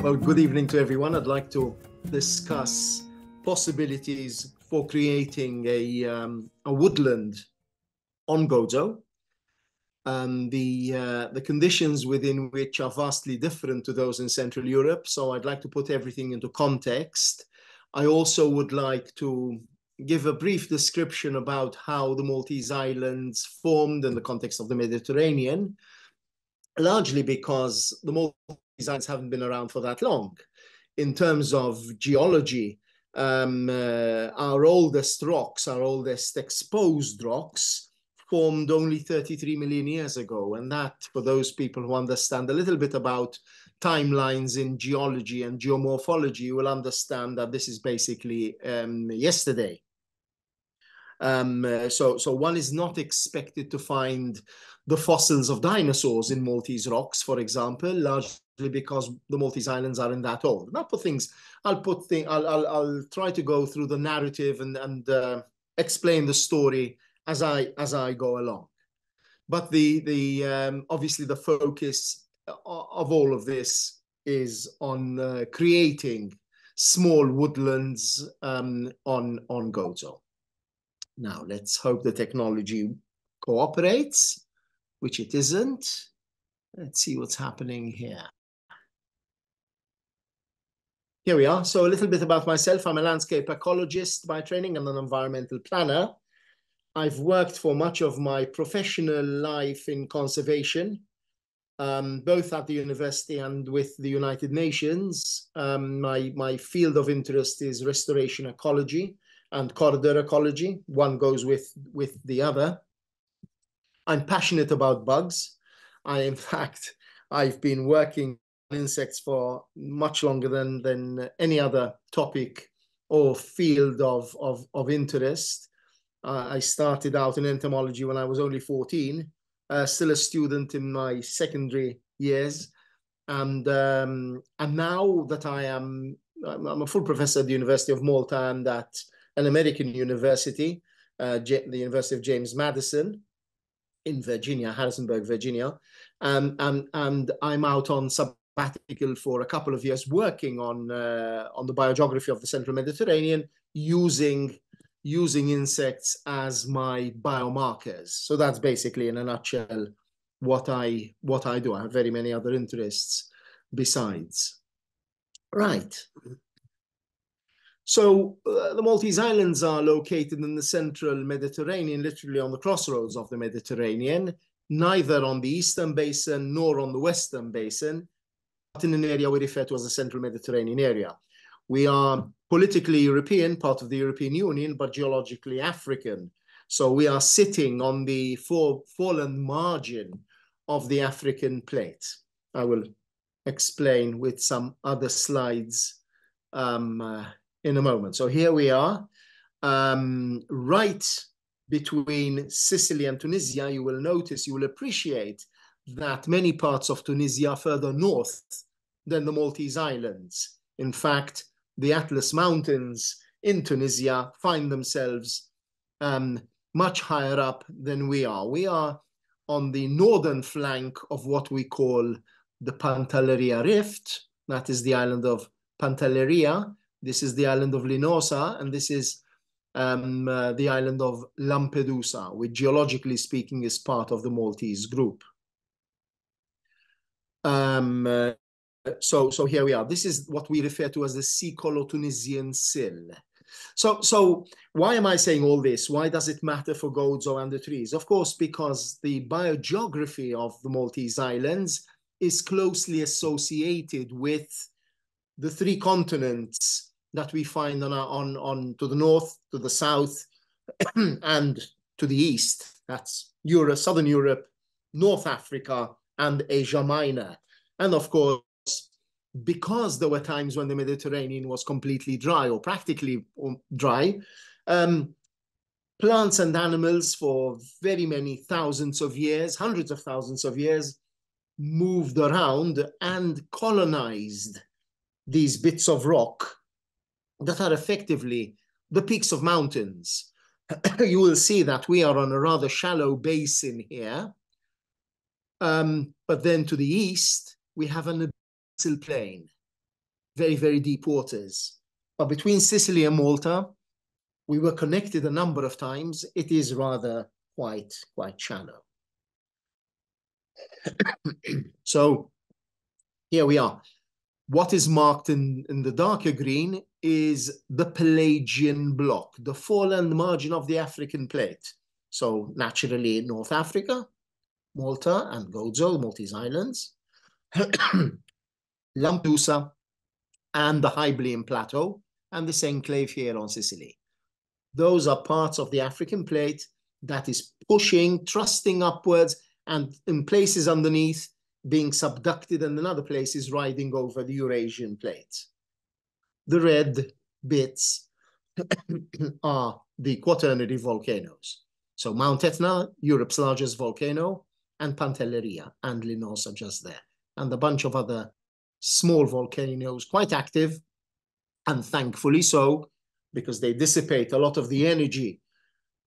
Well, good evening to everyone. I'd like to discuss possibilities for creating a, um, a woodland on Gozo. And the, uh, the conditions within which are vastly different to those in Central Europe. So I'd like to put everything into context. I also would like to give a brief description about how the Maltese Islands formed in the context of the Mediterranean, largely because the Maltese designs haven't been around for that long. In terms of geology, um, uh, our oldest rocks, our oldest exposed rocks, formed only 33 million years ago. And that, for those people who understand a little bit about timelines in geology and geomorphology, you will understand that this is basically um, yesterday. Um, uh, so, so one is not expected to find the fossils of dinosaurs in Maltese rocks, for example, largely because the Maltese Islands are in that old. I'll put things, I'll put things, I'll, I'll, I'll try to go through the narrative and, and uh, explain the story as I, as I go along. But the, the um, obviously the focus of all of this is on uh, creating small woodlands um, on, on Gozo. Now, let's hope the technology cooperates, which it isn't. Let's see what's happening here. Here we are. So a little bit about myself. I'm a landscape ecologist by training and an environmental planner. I've worked for much of my professional life in conservation, um, both at the university and with the United Nations. Um, my, my field of interest is restoration ecology and corridor ecology. One goes with, with the other. I'm passionate about bugs. I, in fact, I've been working on insects for much longer than than any other topic or field of of, of interest. Uh, I started out in entomology when I was only 14, uh, still a student in my secondary years, and um, and now that I am I'm a full professor at the University of Malta and at an American university, uh, the University of James Madison in Virginia, Harrisonburg, Virginia, um, and and I'm out on sabbatical for a couple of years working on uh, on the biogeography of the central Mediterranean using using insects as my biomarkers. So that's basically in a nutshell what I what I do. I have very many other interests besides. Right. So uh, the Maltese Islands are located in the central Mediterranean, literally on the crossroads of the Mediterranean, neither on the eastern basin nor on the western basin but in an area we refer to as the Central Mediterranean area. We are politically European, part of the European Union, but geologically African. So we are sitting on the fall, fallen margin of the African plate. I will explain with some other slides um, uh, in a moment. So here we are, um, right between Sicily and Tunisia. You will notice, you will appreciate that many parts of Tunisia are further north than the Maltese Islands. In fact, the Atlas Mountains in Tunisia find themselves um, much higher up than we are. We are on the northern flank of what we call the Pantelleria Rift. That is the island of Pantelleria. This is the island of Linosa, and this is um, uh, the island of Lampedusa, which geologically speaking is part of the Maltese group. Um, uh, so, so here we are. This is what we refer to as the Siculo-Tunisian sill. So, so why am I saying all this? Why does it matter for Gozo and the trees? Of course, because the biogeography of the Maltese Islands is closely associated with the three continents that we find on, our, on, on to the north, to the south, and to the east. That's Europe, Southern Europe, North Africa, and Asia Minor. And of course, because there were times when the Mediterranean was completely dry or practically um, dry, um, plants and animals for very many thousands of years, hundreds of thousands of years, moved around and colonized these bits of rock that are effectively the peaks of mountains. you will see that we are on a rather shallow basin here. Um, but then to the east, we have an abyssal plain. very, very deep waters. But between Sicily and Malta, we were connected a number of times. It is rather quite, quite shallow. so here we are. What is marked in, in the darker green is the Pelagian block, the foreland margin of the African plate. So naturally North Africa, Malta and Gozo, Maltese Islands, Lampedusa, and the Hyblean Plateau, and the enclave here on Sicily. Those are parts of the African plate that is pushing, thrusting upwards, and in places underneath being subducted, and another place is riding over the Eurasian plate. The red bits are the quaternary volcanoes. So Mount Etna, Europe's largest volcano, and Pantelleria and Linosa just there, and a bunch of other small volcanoes, quite active, and thankfully so, because they dissipate a lot of the energy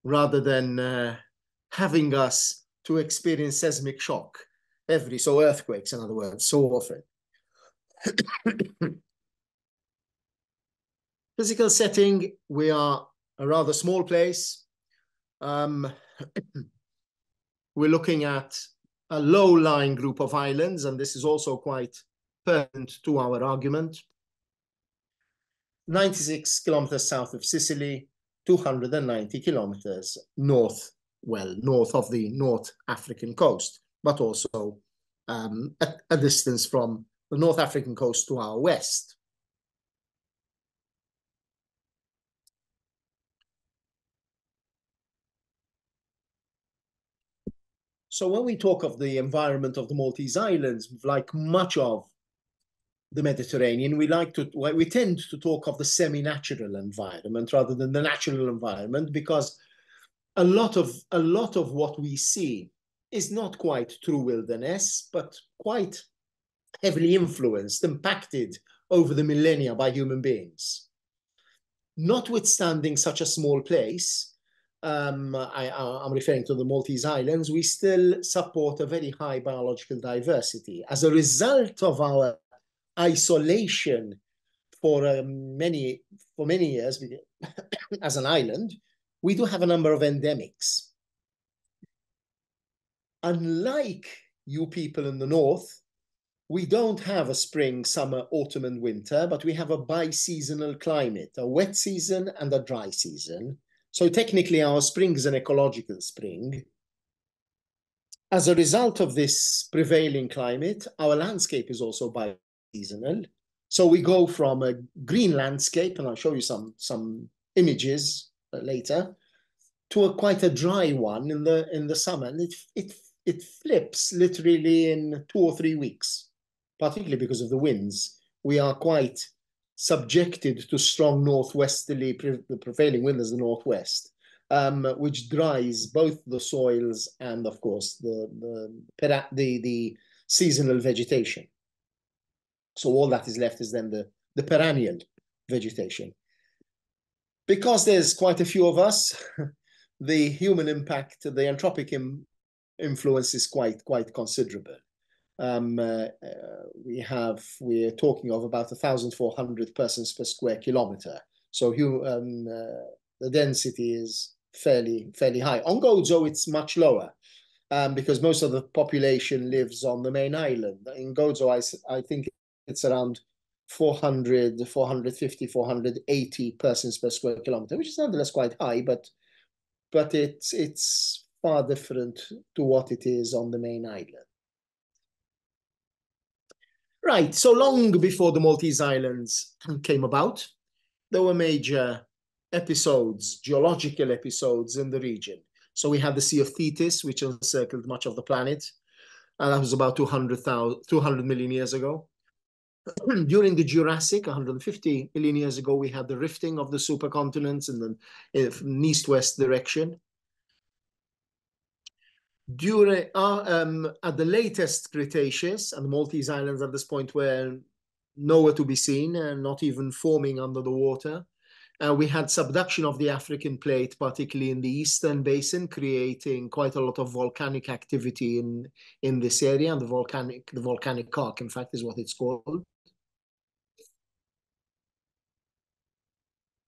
rather than uh, having us to experience seismic shock every so earthquakes, in other words, so often. Physical setting, we are a rather small place. Um, we're looking at a low-lying group of islands, and this is also quite pertinent to our argument. 96 kilometers south of Sicily, 290 kilometers north, well, north of the North African coast, but also um, at a distance from the North African coast to our west. So when we talk of the environment of the Maltese Islands, like much of the Mediterranean, we like to we tend to talk of the semi-natural environment rather than the natural environment because a lot of a lot of what we see is not quite true wilderness, but quite heavily influenced, impacted over the millennia by human beings. Notwithstanding such a small place, um, I, am referring to the Maltese Islands, we still support a very high biological diversity. As a result of our isolation for um, many for many years as an island, we do have a number of endemics. Unlike you people in the north, we don't have a spring, summer, autumn, and winter, but we have a bi-seasonal climate, a wet season and a dry season so technically our spring is an ecological spring. As a result of this prevailing climate, our landscape is also bi-seasonal. So we go from a green landscape, and I'll show you some, some images uh, later, to a quite a dry one in the in the summer. And it, it, it flips literally in two or three weeks, particularly because of the winds. We are quite subjected to strong northwesterly, the prevailing wind is the northwest, um, which dries both the soils and, of course, the, the, the, the seasonal vegetation. So all that is left is then the, the perennial vegetation. Because there's quite a few of us, the human impact, the anthropic Im influence is quite, quite considerable um, uh, uh, we have we're talking of about 1,400 persons per square kilometer. So um, uh, the density is fairly fairly high. On Gozo, it's much lower um, because most of the population lives on the main island. In Gozo, I, I think it's around 400, 450, 480 persons per square kilometer, which is nonetheless quite high, but but it's it's far different to what it is on the main island. Right, so long before the Maltese Islands came about, there were major episodes, geological episodes in the region. So we had the Sea of Tethys, which encircled much of the planet. And that was about 200, 200 million years ago. During the Jurassic, 150 million years ago, we had the rifting of the supercontinents in the east-west direction during uh, um, at the latest Cretaceous, and the Maltese Islands at this point were nowhere to be seen and not even forming under the water. Uh, we had subduction of the African plate, particularly in the eastern basin, creating quite a lot of volcanic activity in in this area. And the volcanic the volcanic arc, in fact, is what it's called.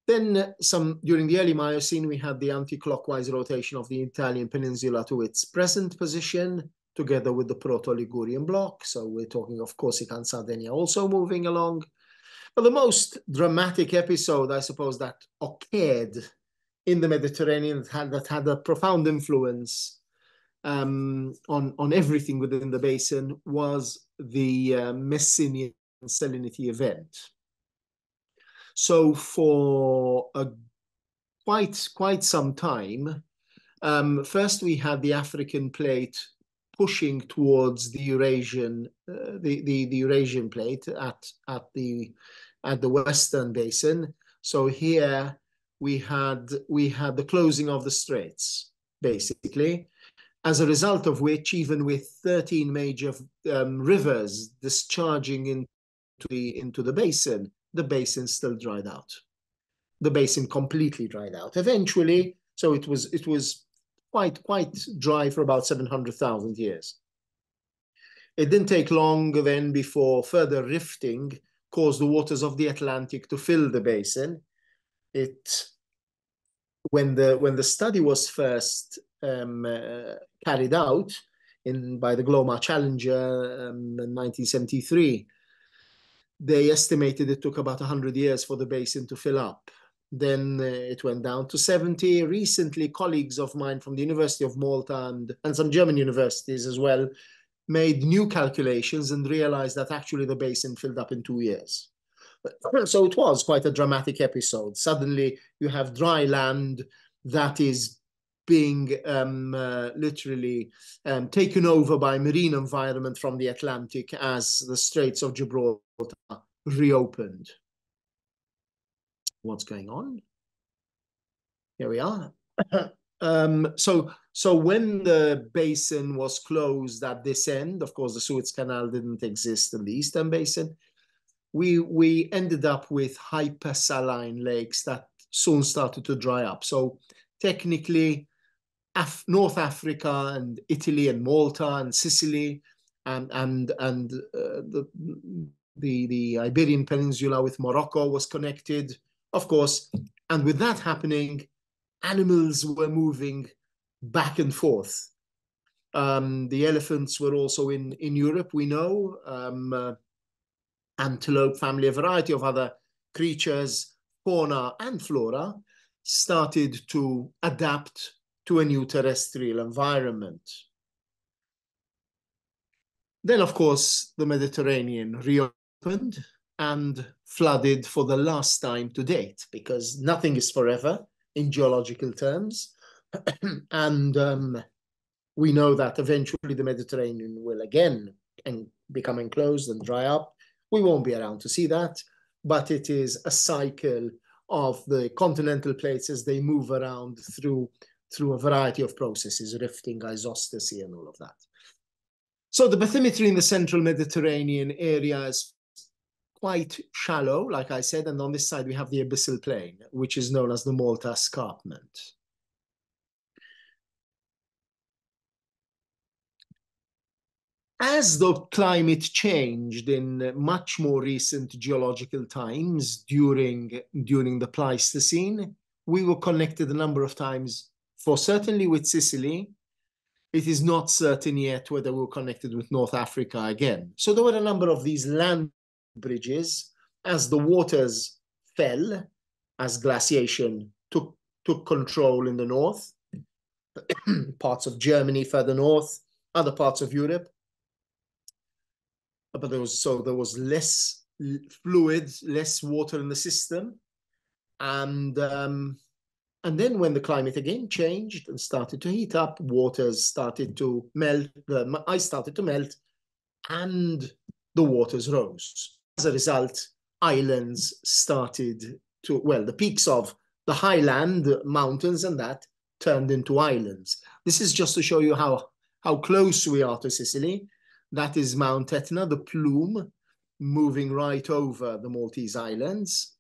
Then some during the early Miocene, we had the anti-clockwise rotation of the Italian peninsula to its present position, together with the Proto-Ligurian block. So we're talking of Corsica and Sardinia also moving along. But the most dramatic episode, I suppose, that occurred in the Mediterranean that had, that had a profound influence um, on, on everything within the basin was the uh, Messinian salinity event. So for a quite quite some time, um, first we had the African plate pushing towards the Eurasian uh, the, the the Eurasian plate at at the at the western basin. So here we had we had the closing of the straits basically as a result of which even with 13 major um, rivers discharging into the into the basin the basin still dried out. The basin completely dried out. Eventually, so it was it was quite quite dry for about 700,000 years. It didn't take long then before further rifting caused the waters of the Atlantic to fill the basin. It when the when the study was first um, uh, carried out in by the Glomar Challenger um, in 1973, they estimated it took about 100 years for the basin to fill up. Then uh, it went down to 70. Recently, colleagues of mine from the University of Malta and, and some German universities as well made new calculations and realized that actually the basin filled up in two years. So it was quite a dramatic episode. Suddenly, you have dry land that is being um, uh, literally um, taken over by marine environment from the Atlantic as the Straits of Gibraltar reopened. What's going on? Here we are. um, so, so when the basin was closed at this end, of course, the Suez Canal didn't exist in the Eastern Basin. We we ended up with hypersaline lakes that soon started to dry up. So technically, Af North Africa and Italy and Malta and Sicily and and and uh, the the the Iberian Peninsula with Morocco was connected, of course. And with that happening, animals were moving back and forth. Um, the elephants were also in in Europe. We know um, uh, antelope family, a variety of other creatures, fauna and flora started to adapt to a new terrestrial environment. Then, of course, the Mediterranean reopened and flooded for the last time to date, because nothing is forever in geological terms. and um, we know that eventually the Mediterranean will again and become enclosed and dry up. We won't be around to see that, but it is a cycle of the continental plates as they move around through through a variety of processes, rifting, isostasy, and all of that. So the bathymetry in the central Mediterranean area is quite shallow, like I said, and on this side we have the abyssal plain, which is known as the Malta Escarpment. As the climate changed in much more recent geological times during, during the Pleistocene, we were connected a number of times for certainly with Sicily, it is not certain yet whether we're connected with North Africa again. So there were a number of these land bridges as the waters fell, as glaciation took, took control in the north, parts of Germany further north, other parts of Europe. But there was so there was less fluid, less water in the system, and um, and then when the climate again changed and started to heat up, waters started to melt, the ice started to melt, and the waters rose. As a result, islands started to, well, the peaks of the highland mountains and that turned into islands. This is just to show you how, how close we are to Sicily. That is Mount Etna, the plume, moving right over the Maltese Islands.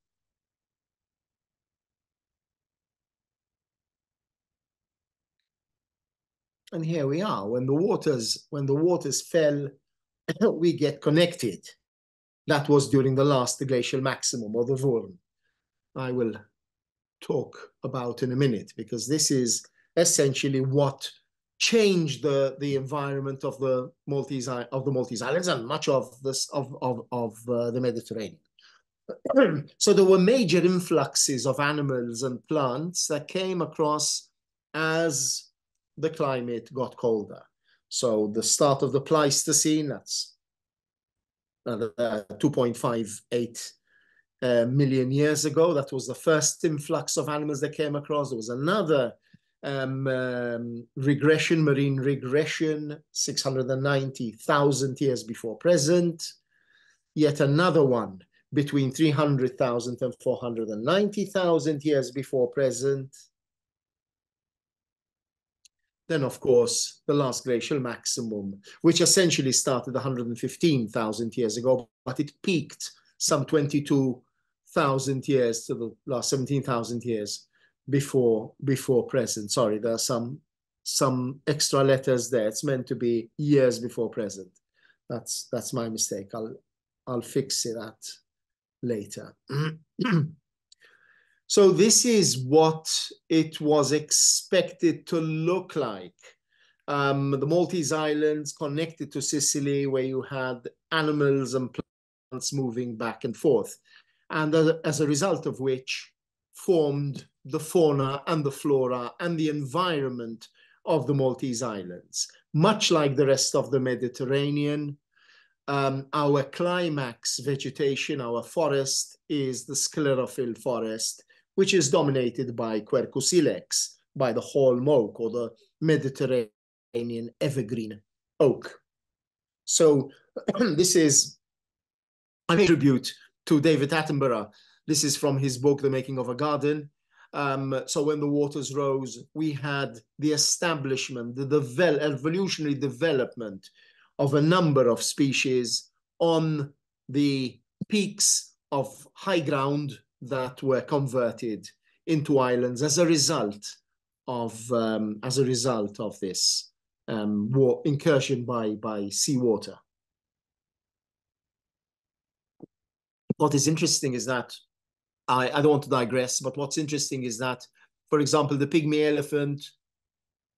And here we are. When the waters, when the waters fell, we get connected. That was during the last glacial maximum or the Würm. I will talk about in a minute, because this is essentially what changed the, the environment of the Maltese of the Maltese Islands and much of this of of, of uh, the Mediterranean. so there were major influxes of animals and plants that came across as the climate got colder. So the start of the Pleistocene, that's uh, 2.58 uh, million years ago. That was the first influx of animals that came across. There was another um, um, regression, marine regression, 690,000 years before present. Yet another one between 300,000 and 490,000 years before present. Then, of course, the last glacial maximum, which essentially started 115,000 years ago, but it peaked some 22,000 years to the last 17,000 years before before present. Sorry, there are some some extra letters there. It's meant to be years before present. That's that's my mistake. I'll I'll fix it that later. so this is what it was expected to look like. Um, the Maltese Islands connected to Sicily, where you had animals and plants moving back and forth, and as a result of which formed the fauna and the flora and the environment of the Maltese Islands. Much like the rest of the Mediterranean, um, our climax vegetation, our forest, is the sclerophyll forest, which is dominated by Quercus ilex, by the holm oak or the Mediterranean evergreen oak. So this is a tribute to David Attenborough. This is from his book, The Making of a Garden. Um, so when the waters rose, we had the establishment, the devel evolutionary development of a number of species on the peaks of high ground that were converted into islands as a result of um, as a result of this um, war, incursion by by seawater. What is interesting is that I, I don't want to digress, but what's interesting is that, for example, the pygmy elephant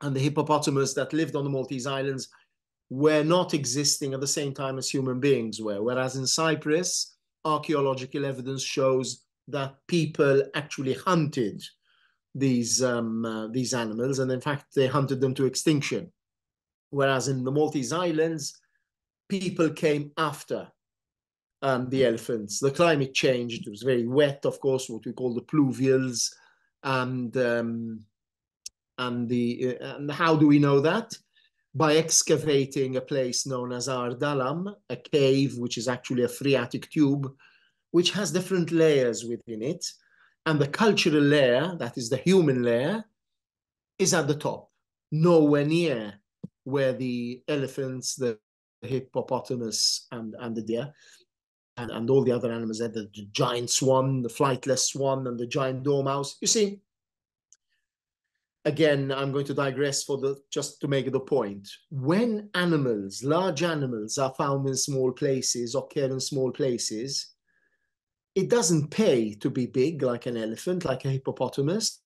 and the hippopotamus that lived on the Maltese Islands were not existing at the same time as human beings were. Whereas in Cyprus, archaeological evidence shows that people actually hunted these um, uh, these animals, and in fact, they hunted them to extinction. Whereas in the Maltese Islands, people came after um, the elephants. The climate changed; it was very wet, of course, what we call the pluvials, and um, and the uh, and how do we know that? by excavating a place known as Għar Dalam, a cave which is actually a phreatic tube, which has different layers within it. And the cultural layer, that is the human layer, is at the top, nowhere near where the elephants, the hippopotamus, and, and the deer, and, and all the other animals, the giant swan, the flightless swan, and the giant dormouse. You see, again, I'm going to digress for the just to make the point. When animals, large animals, are found in small places, occur in small places, it doesn't pay to be big like an elephant, like a hippopotamus.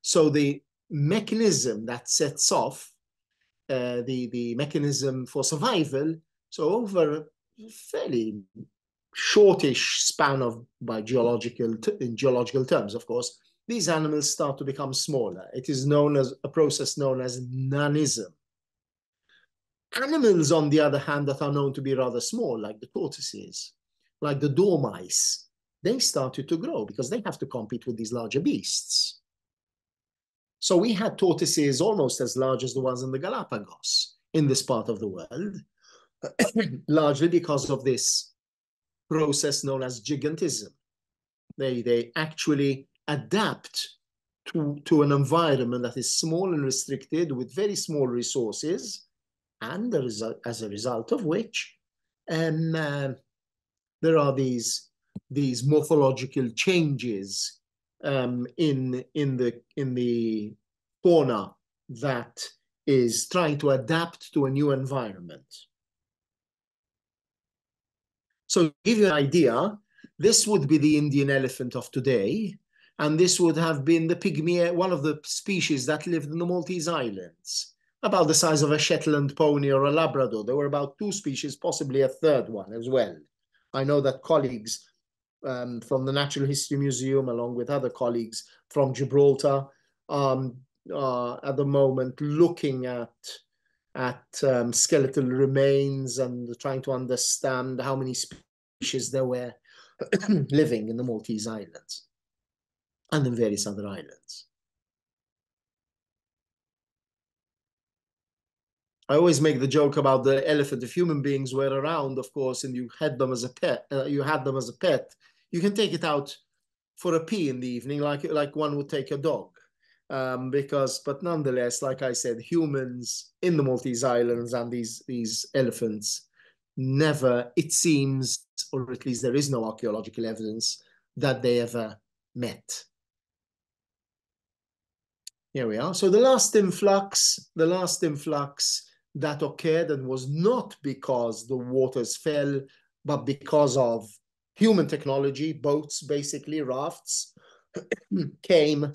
So the mechanism that sets off uh, the the mechanism for survival. So over a fairly shortish span of by geological in geological terms, of course, these animals start to become smaller. It is known as a process known as nanism. Animals, on the other hand, that are known to be rather small, like the tortoises, like the dormice, they started to grow because they have to compete with these larger beasts. So we had tortoises almost as large as the ones in the Galapagos in this part of the world, largely because of this process known as gigantism. They, they actually adapt to, to an environment that is small and restricted with very small resources, and as a result of which, um, uh, there are these these morphological changes um, in in the in the fauna that is trying to adapt to a new environment. So to give you an idea, this would be the Indian elephant of today, And this would have been the pygmy, one of the species that lived in the Maltese Islands, about the size of a Shetland pony or a Labrador. There were about two species, possibly a third one as well. I know that colleagues um, from the Natural History Museum, along with other colleagues from Gibraltar, um, uh, at the moment looking at at um, skeletal remains and trying to understand how many species there were living in the Maltese Islands and in various other islands. I always make the joke about the elephant. If human beings were around, of course, and you had them as a pet, uh, you had them as a pet, you can take it out for a pee in the evening, like like one would take a dog. Um, because, but nonetheless, like I said, humans in the Maltese Islands and these these elephants never, it seems, or at least there is no archaeological evidence that they ever met. Here we are. So the last influx, the last influx that occurred and was not because the waters fell, but because of human technology, boats, basically rafts, came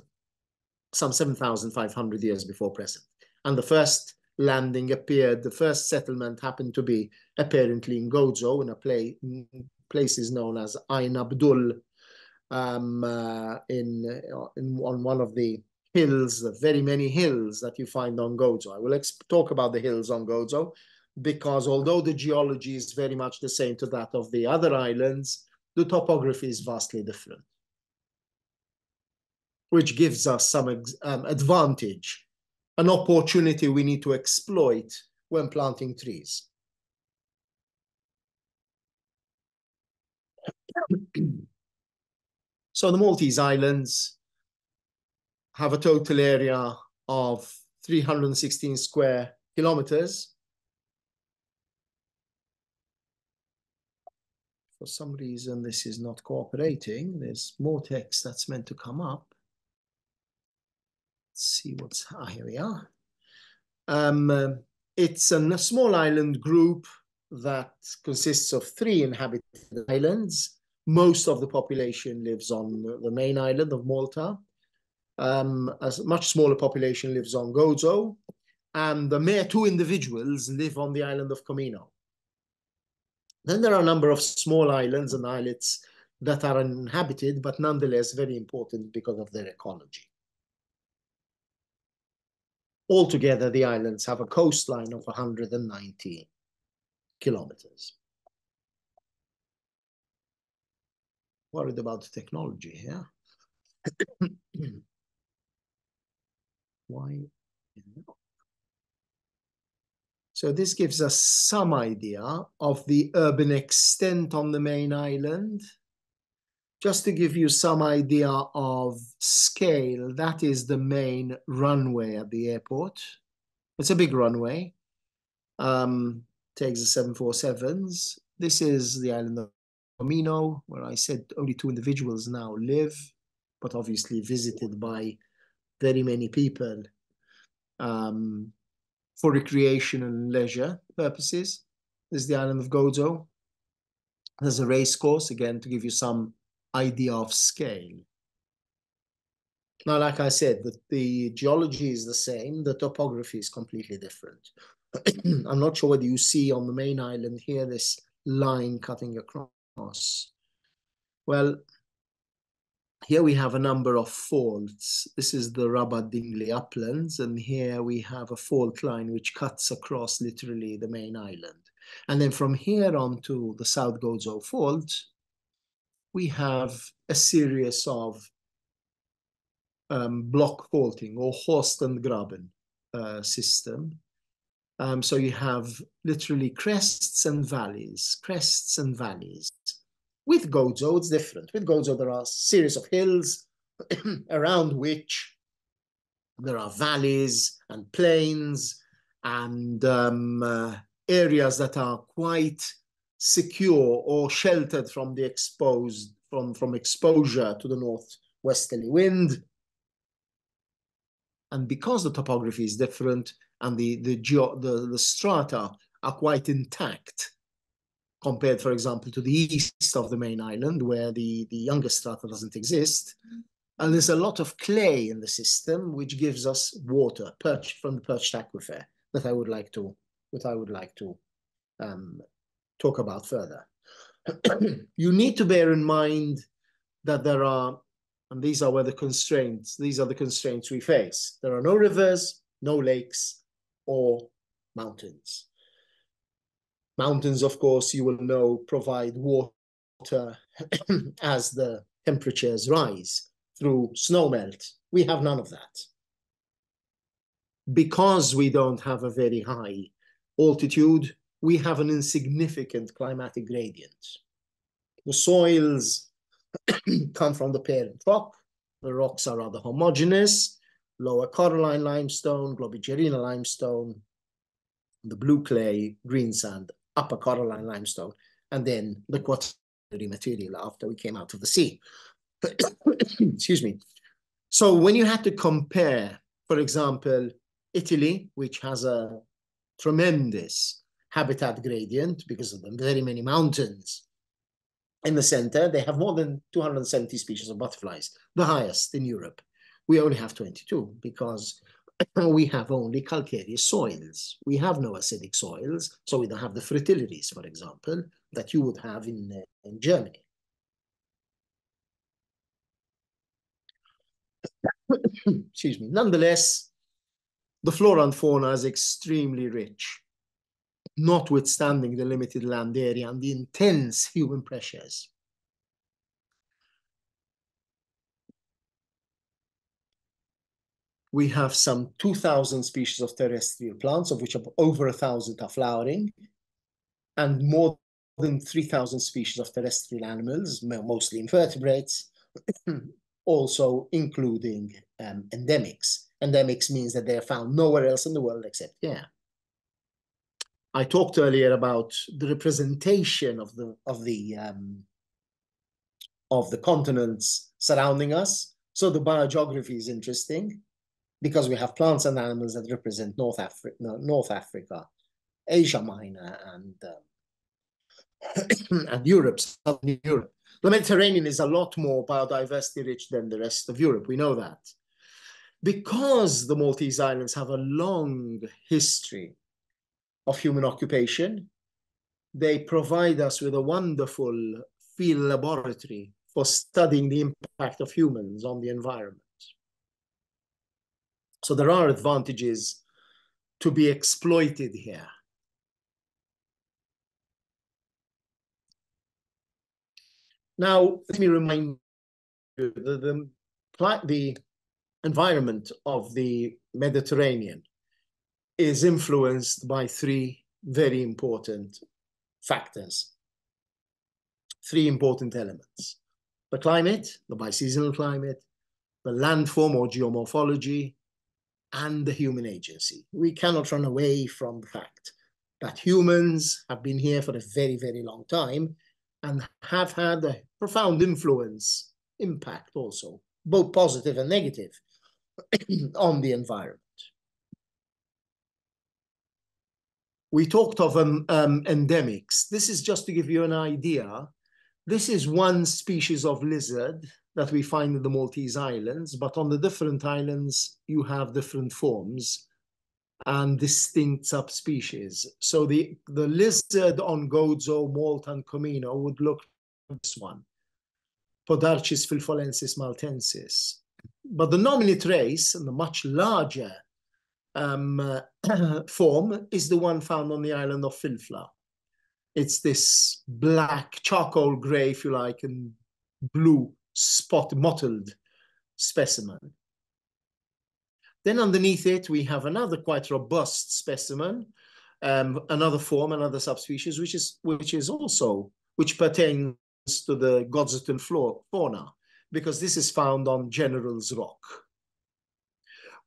some 7,500 years before present. And the first landing appeared, the first settlement happened to be apparently in Gozo, in a place places known as Ain Abdul, um, uh, in, uh, in on one of the hills, the very many hills that you find on Gozo. I will talk about the hills on Gozo because although the geology is very much the same to that of the other islands, the topography is vastly different, which gives us some um, advantage, an opportunity we need to exploit when planting trees. so the Maltese Islands have a total area of 316 square kilometers for some reason this is not cooperating. There's more text that's meant to come up. Let's see what's, ah, here we are. Um, it's a small island group that consists of three inhabited islands. Most of the population lives on the main island of Malta. Um, a much smaller population lives on Gozo, and the mere two individuals live on the island of Comino. Then there are a number of small islands and islets that are uninhabited, but nonetheless very important because of their ecology. Altogether, the islands have a coastline of 190 kilometers. Worried about the technology here. Why? So this gives us some idea of the urban extent on the main island. Just to give you some idea of scale, that is the main runway at the airport. It's a big runway. Um, takes the 747s. This is the island of Comino, where I said only two individuals now live, but obviously visited by very many people. Um, for recreation and leisure purposes. This is the island of Gozo. There's a race course, again, to give you some idea of scale. Now, like I said, the, the geology is the same, the topography is completely different. I'm not sure whether you see on the main island here this line cutting across. Well, here we have a number of faults. This is the Rabat Dingli uplands, and here we have a fault line which cuts across literally the main island. And then from here on to the South Gozo fault, we have a series of um, block faulting or Horst and Graben uh, system. Um, so you have literally crests and valleys, crests and valleys. With Gozo, it's different. With Gozo, there are a series of hills around which there are valleys and plains and um, uh, areas that are quite secure or sheltered from the exposed from, from exposure to the northwesterly wind. And because the topography is different and the, the, geo, the, the strata are quite intact, compared, for example, to the east of the main island, where the, the younger strata doesn't exist. And there's a lot of clay in the system, which gives us water perched from the perched aquifer that I would like to, that I would like to um, talk about further. you need to bear in mind that there are, and these are where the constraints, these are the constraints we face. There are no rivers, no lakes, or mountains. Mountains, of course, you will know, provide water as the temperatures rise through snowmelt. We have none of that. Because we don't have a very high altitude, we have an insignificant climatic gradient. The soils come from the parent rock. The rocks are rather homogeneous, lower coralline limestone, globigerina limestone, the blue clay, green sand, upper coralline limestone, and then the quaternary material after we came out of the sea. Excuse me. So when you had to compare, for example, Italy, which has a tremendous habitat gradient because of the very many mountains in the center, they have more than 270 species of butterflies, the highest in Europe. We only have 22 because we have only calcareous soils. We have no acidic soils, so we don't have the fertilities, for example, that you would have in, uh, in Germany. Excuse me. Nonetheless, the flora and fauna is extremely rich, notwithstanding the limited land area and the intense human pressures. We have some 2,000 species of terrestrial plants, of which over a thousand are flowering, and more than 3,000 species of terrestrial animals, mostly invertebrates, also including um, endemics. Endemics means that they are found nowhere else in the world except here. I talked earlier about the representation of the of the um, of the continents surrounding us. So the biogeography is interesting because we have plants and animals that represent North Africa, North Africa, Asia Minor, and um, and Europe, Southern Europe. The Mediterranean is a lot more biodiversity rich than the rest of Europe. We know that. Because the Maltese Islands have a long history of human occupation, they provide us with a wonderful field laboratory for studying the impact of humans on the environment. So there are advantages to be exploited here. Now, let me remind you that the, the environment of the Mediterranean is influenced by three very important factors, three important elements. The climate, the biseasonal climate, the landform or geomorphology, and the human agency. We cannot run away from the fact that humans have been here for a very, very long time and have had a profound influence, impact also, both positive and negative, on the environment. We talked of um, um, endemics. This is just to give you an idea. This is one species of lizard that we find in the Maltese Islands, but on the different islands, you have different forms and distinct subspecies. So the, the lizard on Gozo, Malta, and Comino would look like this one, Podarcis filfolensis maltensis. But the nominate race, and the much larger um, uh, form, is the one found on the island of Filfla. It's this black, charcoal gray, if you like, and blue spot mottled specimen. Then underneath it, we have another quite robust specimen, um, another form, another subspecies, which is which is also which pertains to the Gozitan fauna, because this is found on General's Rock.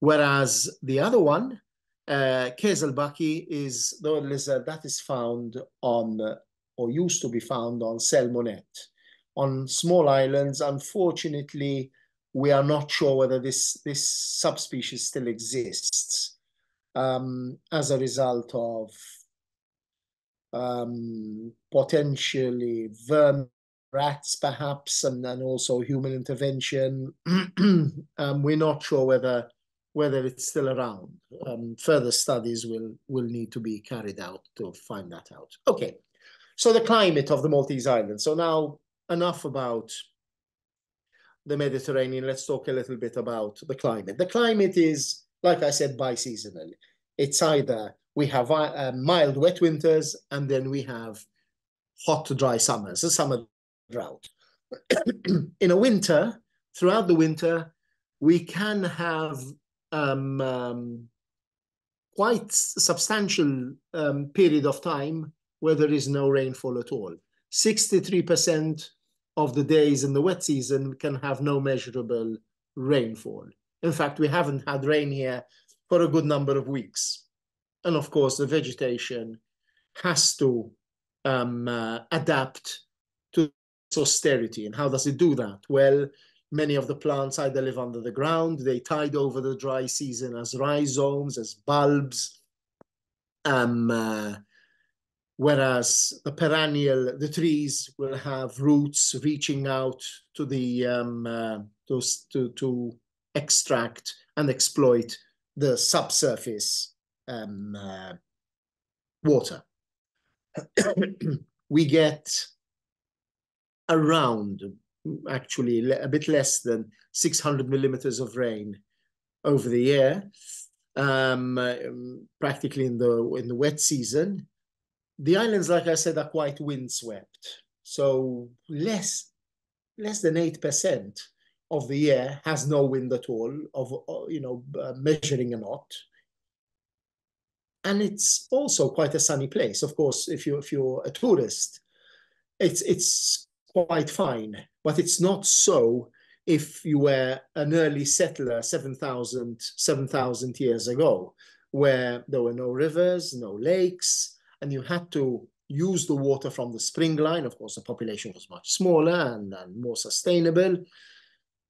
Whereas the other one, uh, Kieselbachi, is the lizard that is found on, uh, or used to be found on Selmunett on small islands. Unfortunately, we are not sure whether this, this subspecies still exists um, as a result of um, potentially vermin rats perhaps, and, and also human intervention. um, we're not sure whether whether it's still around. Um, further studies will will need to be carried out to find that out. Okay, so the climate of the Maltese Islands. So now enough about the Mediterranean. Let's talk a little bit about the climate. The climate is, like I said, bi-seasonal. It's either we have uh, mild wet winters and then we have hot dry summers, a summer drought. In a winter, throughout the winter, we can have um, um, quite substantial um, period of time where there is no rainfall at all. 63% of the days in the wet season can have no measurable rainfall. In fact, we haven't had rain here for a good number of weeks. And of course, the vegetation has to um, uh, adapt to austerity. And how does it do that? Well, many of the plants either live under the ground, they tide over the dry season as rhizomes, as bulbs, um, uh, whereas the perennial, the trees will have roots reaching out to the um, uh, to, to, to extract and exploit the subsurface um, uh, water. we get around, actually a bit less than 600 millimeters of rain over the year, um, practically in the in the wet season, the islands, like I said, are quite windswept. So less, less than 8% of the year has no wind at all, of uh, you know, uh, measuring a knot. And it's also quite a sunny place. Of course, if you if you're a tourist, it's it's quite fine. But it's not so if you were an early settler 7,000 7, years ago, where there were no rivers, no lakes, and you had to use the water from the spring line. Of course, the population was much smaller and, and more sustainable.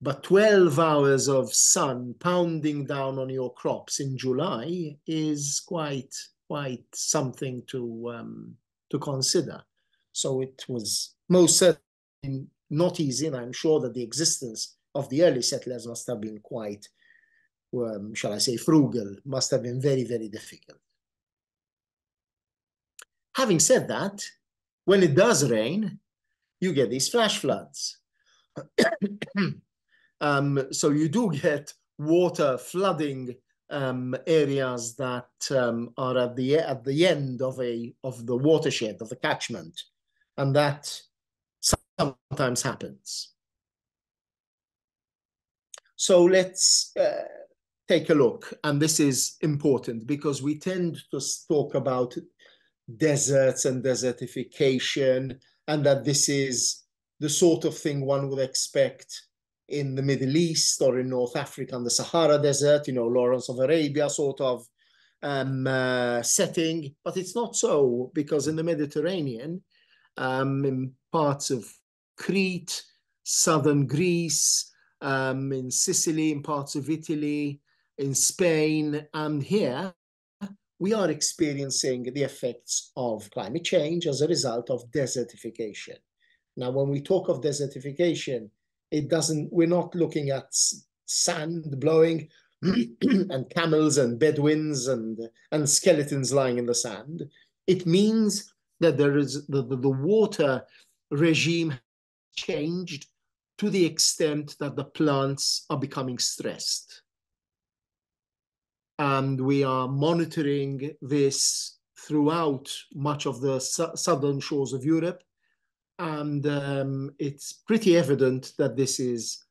But 12 hours of sun pounding down on your crops in July is quite quite something to um, to consider. So it was most certainly not easy, and I'm sure that the existence of the early settlers must have been quite, um, shall I say, frugal, must have been very, very difficult. Having said that, when it does rain, you get these flash floods. um, so you do get water flooding um, areas that um, are at the at the end of a of the watershed of the catchment, and that sometimes happens. So let's uh, take a look, and this is important because we tend to talk about deserts and desertification, and that this is the sort of thing one would expect in the Middle East or in North Africa and the Sahara Desert, you know, Lawrence of Arabia sort of um, uh, setting. But it's not so because in the Mediterranean, um, in parts of Crete, southern Greece, um, in Sicily, in parts of Italy, in Spain, and here, we are experiencing the effects of climate change as a result of desertification. Now, when we talk of desertification, it doesn't, we're not looking at sand blowing and camels and bedouins and, and skeletons lying in the sand. It means that there is the, the, the water regime changed to the extent that the plants are becoming stressed and we are monitoring this throughout much of the su southern shores of Europe. And um, it's pretty evident that this is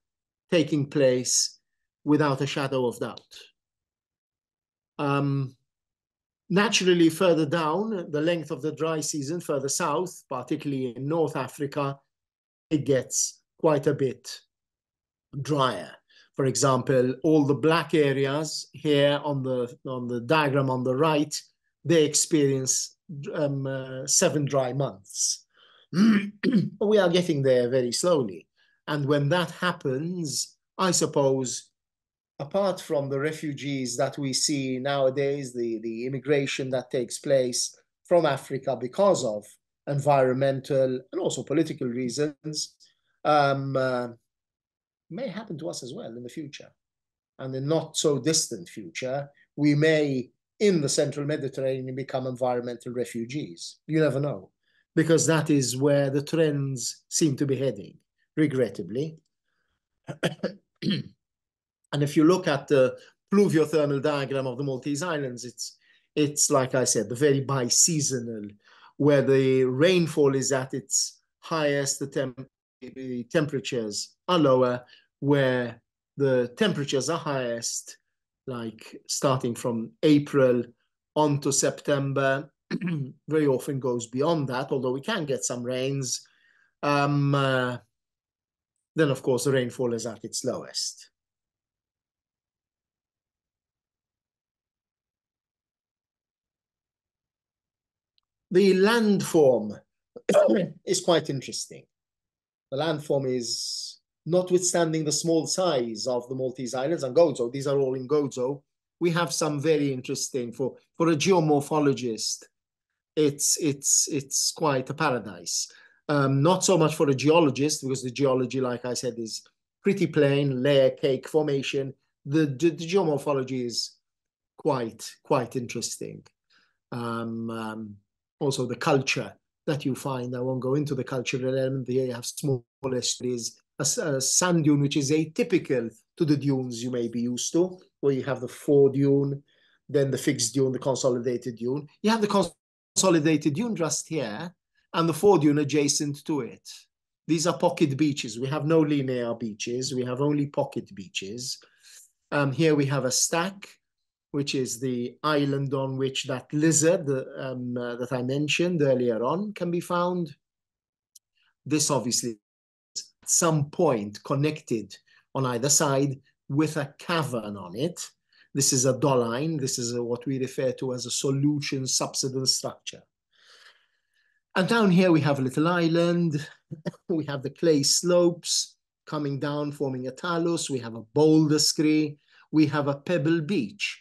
taking place without a shadow of doubt. Um, naturally, further down, the length of the dry season, further south, particularly in North Africa, it gets quite a bit drier. For example, all the black areas here on the, on the diagram on the right, they experience um, uh, seven dry months. we are getting there very slowly. And when that happens, I suppose, apart from the refugees that we see nowadays, the, the immigration that takes place from Africa because of environmental and also political reasons, um, uh, may happen to us as well in the future. And in not so distant future, we may, in the central Mediterranean, become environmental refugees. You never know, because that is where the trends seem to be heading, regrettably. and if you look at the pluviothermal diagram of the Maltese Islands, it's it's like I said, the very biseasonal, where the rainfall is at its highest, the, temp the temperatures are lower, where the temperatures are highest, like starting from April on to September, very often goes beyond that, although we can get some rains. Um, uh, then, of course, the rainfall is at its lowest. The landform is quite interesting. The landform is, notwithstanding the small size of the Maltese Islands and Gozo, these are all in Gozo, we have some very interesting, for, for a geomorphologist, it's, it's, it's quite a paradise. Um, not so much for a geologist, because the geology, like I said, is pretty plain, layer cake formation. The, the, the geomorphology is quite, quite interesting. Um, um, also the culture that you find. I won't go into the cultural element there. You have small estuaries, a, a sand dune, which is atypical to the dunes you may be used to, where you have the foredune, then the fixed dune, the consolidated dune. You have the consolidated dune just here, and the foredune adjacent to it. These are pocket beaches. We have no linear beaches. We have only pocket beaches. Um, here we have a stack which is the island on which that lizard um, uh, that I mentioned earlier on can be found. This obviously is at some point connected on either side with a cavern on it. This is a doline. This is a, what we refer to as a solution subsidence structure. And down here we have a little island. we have the clay slopes coming down, forming a talus. We have a boulder scree. We have a pebble beach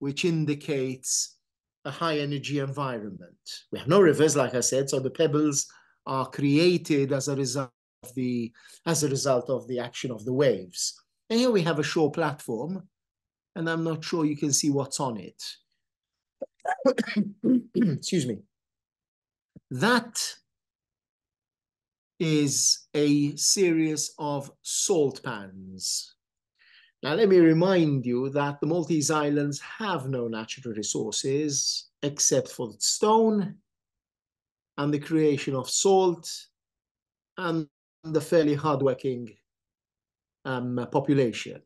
which indicates a high energy environment. We have no rivers, like I said, so the pebbles are created as a result of the as a result of the action of the waves. And here we have a shore platform, and I'm not sure you can see what's on it. Excuse me. That is a series of salt pans. Now, let me remind you that the Maltese Islands have no natural resources except for stone and the creation of salt and the fairly hardworking um, population.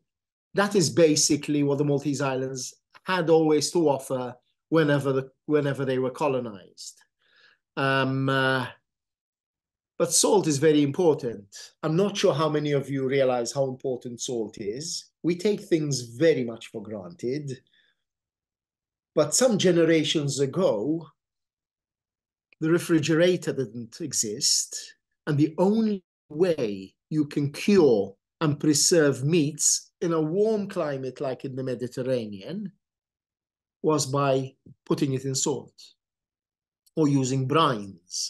That is basically what the Maltese Islands had always to offer whenever, the, whenever they were colonized. Um, uh, but salt is very important. I'm not sure how many of you realize how important salt is we take things very much for granted. But some generations ago, the refrigerator didn't exist. And the only way you can cure and preserve meats in a warm climate like in the Mediterranean was by putting it in salt or using brines.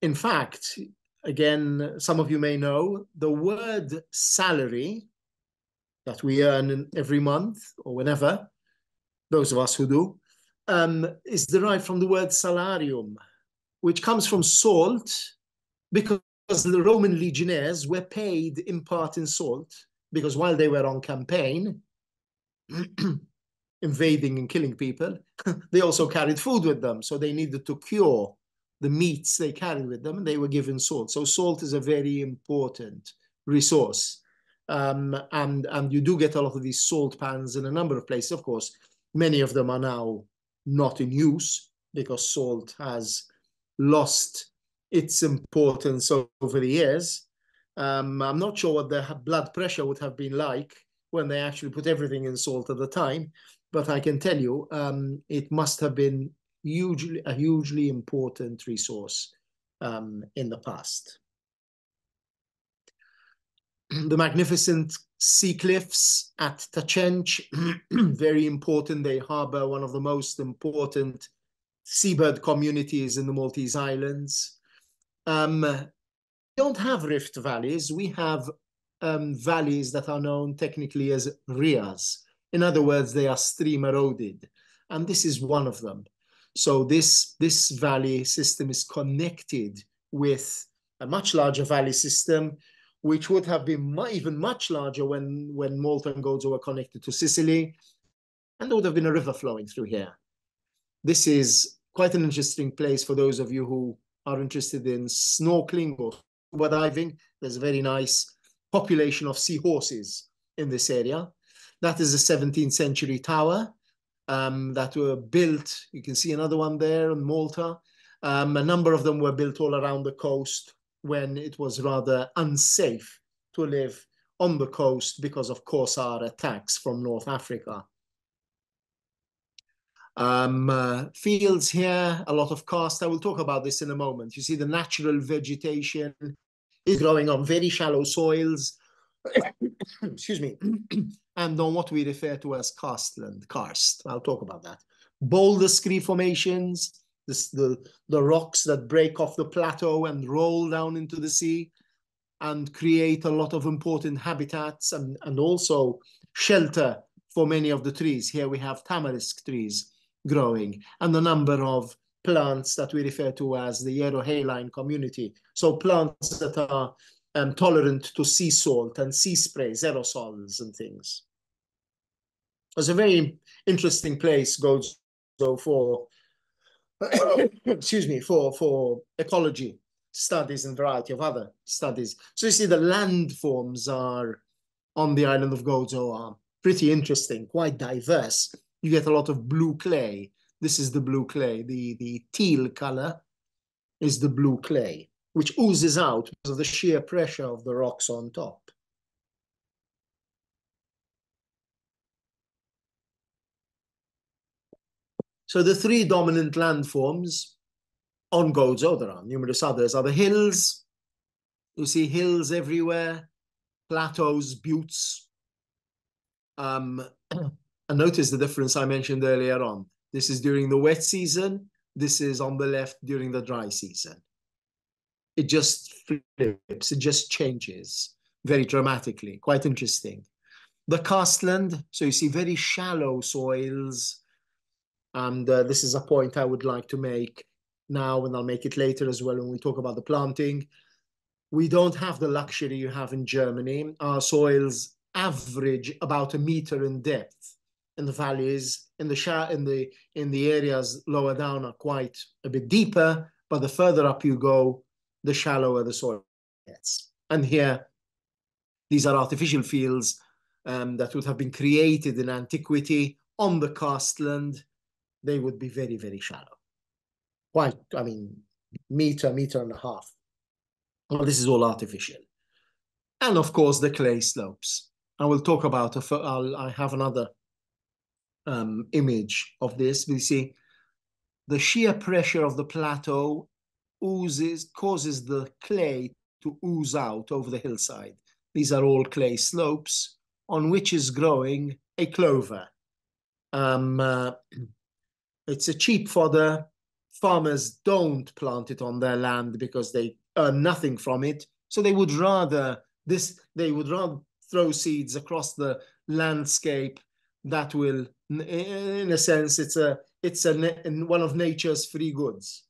In fact, again, some of you may know the word salary that we earn every month or whenever, those of us who do, um, is derived from the word salarium, which comes from salt because the Roman legionnaires were paid in part in salt because while they were on campaign, invading and killing people, they also carried food with them. So they needed to cure the meats they carried with them and they were given salt. So salt is a very important resource. Um, and, and you do get a lot of these salt pans in a number of places. Of course, many of them are now not in use because salt has lost its importance over the years. Um, I'm not sure what the blood pressure would have been like when they actually put everything in salt at the time, but I can tell you um, it must have been hugely a hugely important resource um, in the past. the magnificent sea cliffs at Ta' Ċenċ, very important. They harbor one of the most important seabird communities in the Maltese Islands. Um, we don't have rift valleys. We have um, valleys that are known technically as rias. In other words, they are stream eroded. And this is one of them. So this, this valley system is connected with a much larger valley system, which would have been even much larger when, when Malta and Gozo were connected to Sicily. And there would have been a river flowing through here. This is quite an interesting place for those of you who are interested in snorkeling or scuba diving. There's a very nice population of seahorses in this area. That is a 17th century tower um, that were built. You can see another one there in Malta. Um, a number of them were built all around the coast when it was rather unsafe to live on the coast because of Corsair attacks from North Africa. Um, uh, fields here, a lot of karst. I will talk about this in a moment. You see the natural vegetation is growing on very shallow soils, excuse me, and on what we refer to as karstland, karst. I'll talk about that. Boulder scree formations, this, the, the rocks that break off the plateau and roll down into the sea and create a lot of important habitats and, and also shelter for many of the trees. Here we have tamarisk trees growing and a number of plants that we refer to as the Aerohaline community. So plants that are um, tolerant to sea salt and sea sprays, aerosols and things. It's a very interesting place, goes so for excuse me, for, for ecology studies and variety of other studies. So you see the landforms are on the island of Gozo are pretty interesting, quite diverse. You get a lot of blue clay. This is the blue clay. The, the teal color is the blue clay, which oozes out because of the sheer pressure of the rocks on top. So the three dominant landforms on Gozo, there are numerous others, are the hills. You see hills everywhere, plateaus, buttes. Um, and notice the difference I mentioned earlier on. This is during the wet season. This is on the left during the dry season. It just flips, it just changes very dramatically, quite interesting. The karstland, so you see very shallow soils, and uh, this is a point I would like to make now, and I'll make it later as well when we talk about the planting. We don't have the luxury you have in Germany. Our soils average about a meter in depth in the valleys. In the in the in the areas lower down are quite a bit deeper, but the further up you go, the shallower the soil gets. And here, these are artificial fields um, that would have been created in antiquity on the karstland they would be very, very shallow. Quite, I mean, meter, meter and a half. Well, this is all artificial. And of course, the clay slopes. I will talk about, a, I'll, I have another um, image of this. We see the sheer pressure of the plateau oozes, causes the clay to ooze out over the hillside. These are all clay slopes on which is growing a clover. Um, uh, it's a cheap fodder. Farmers don't plant it on their land because they earn nothing from it. So they would rather this they would rather throw seeds across the landscape that will in a sense it's a it's a one of nature's free goods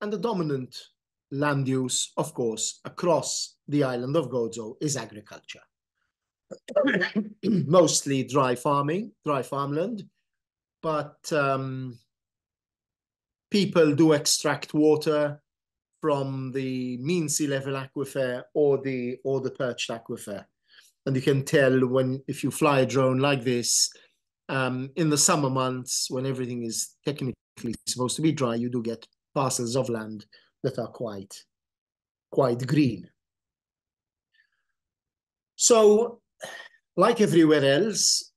and the dominant land use of course across the island of gozo is agriculture mostly dry farming, dry farmland, but um, people do extract water from the mean sea level aquifer or the or the perched aquifer, and you can tell when if you fly a drone like this um, in the summer months when everything is technically supposed to be dry, you do get parcels of land that are quite quite green. So like everywhere else,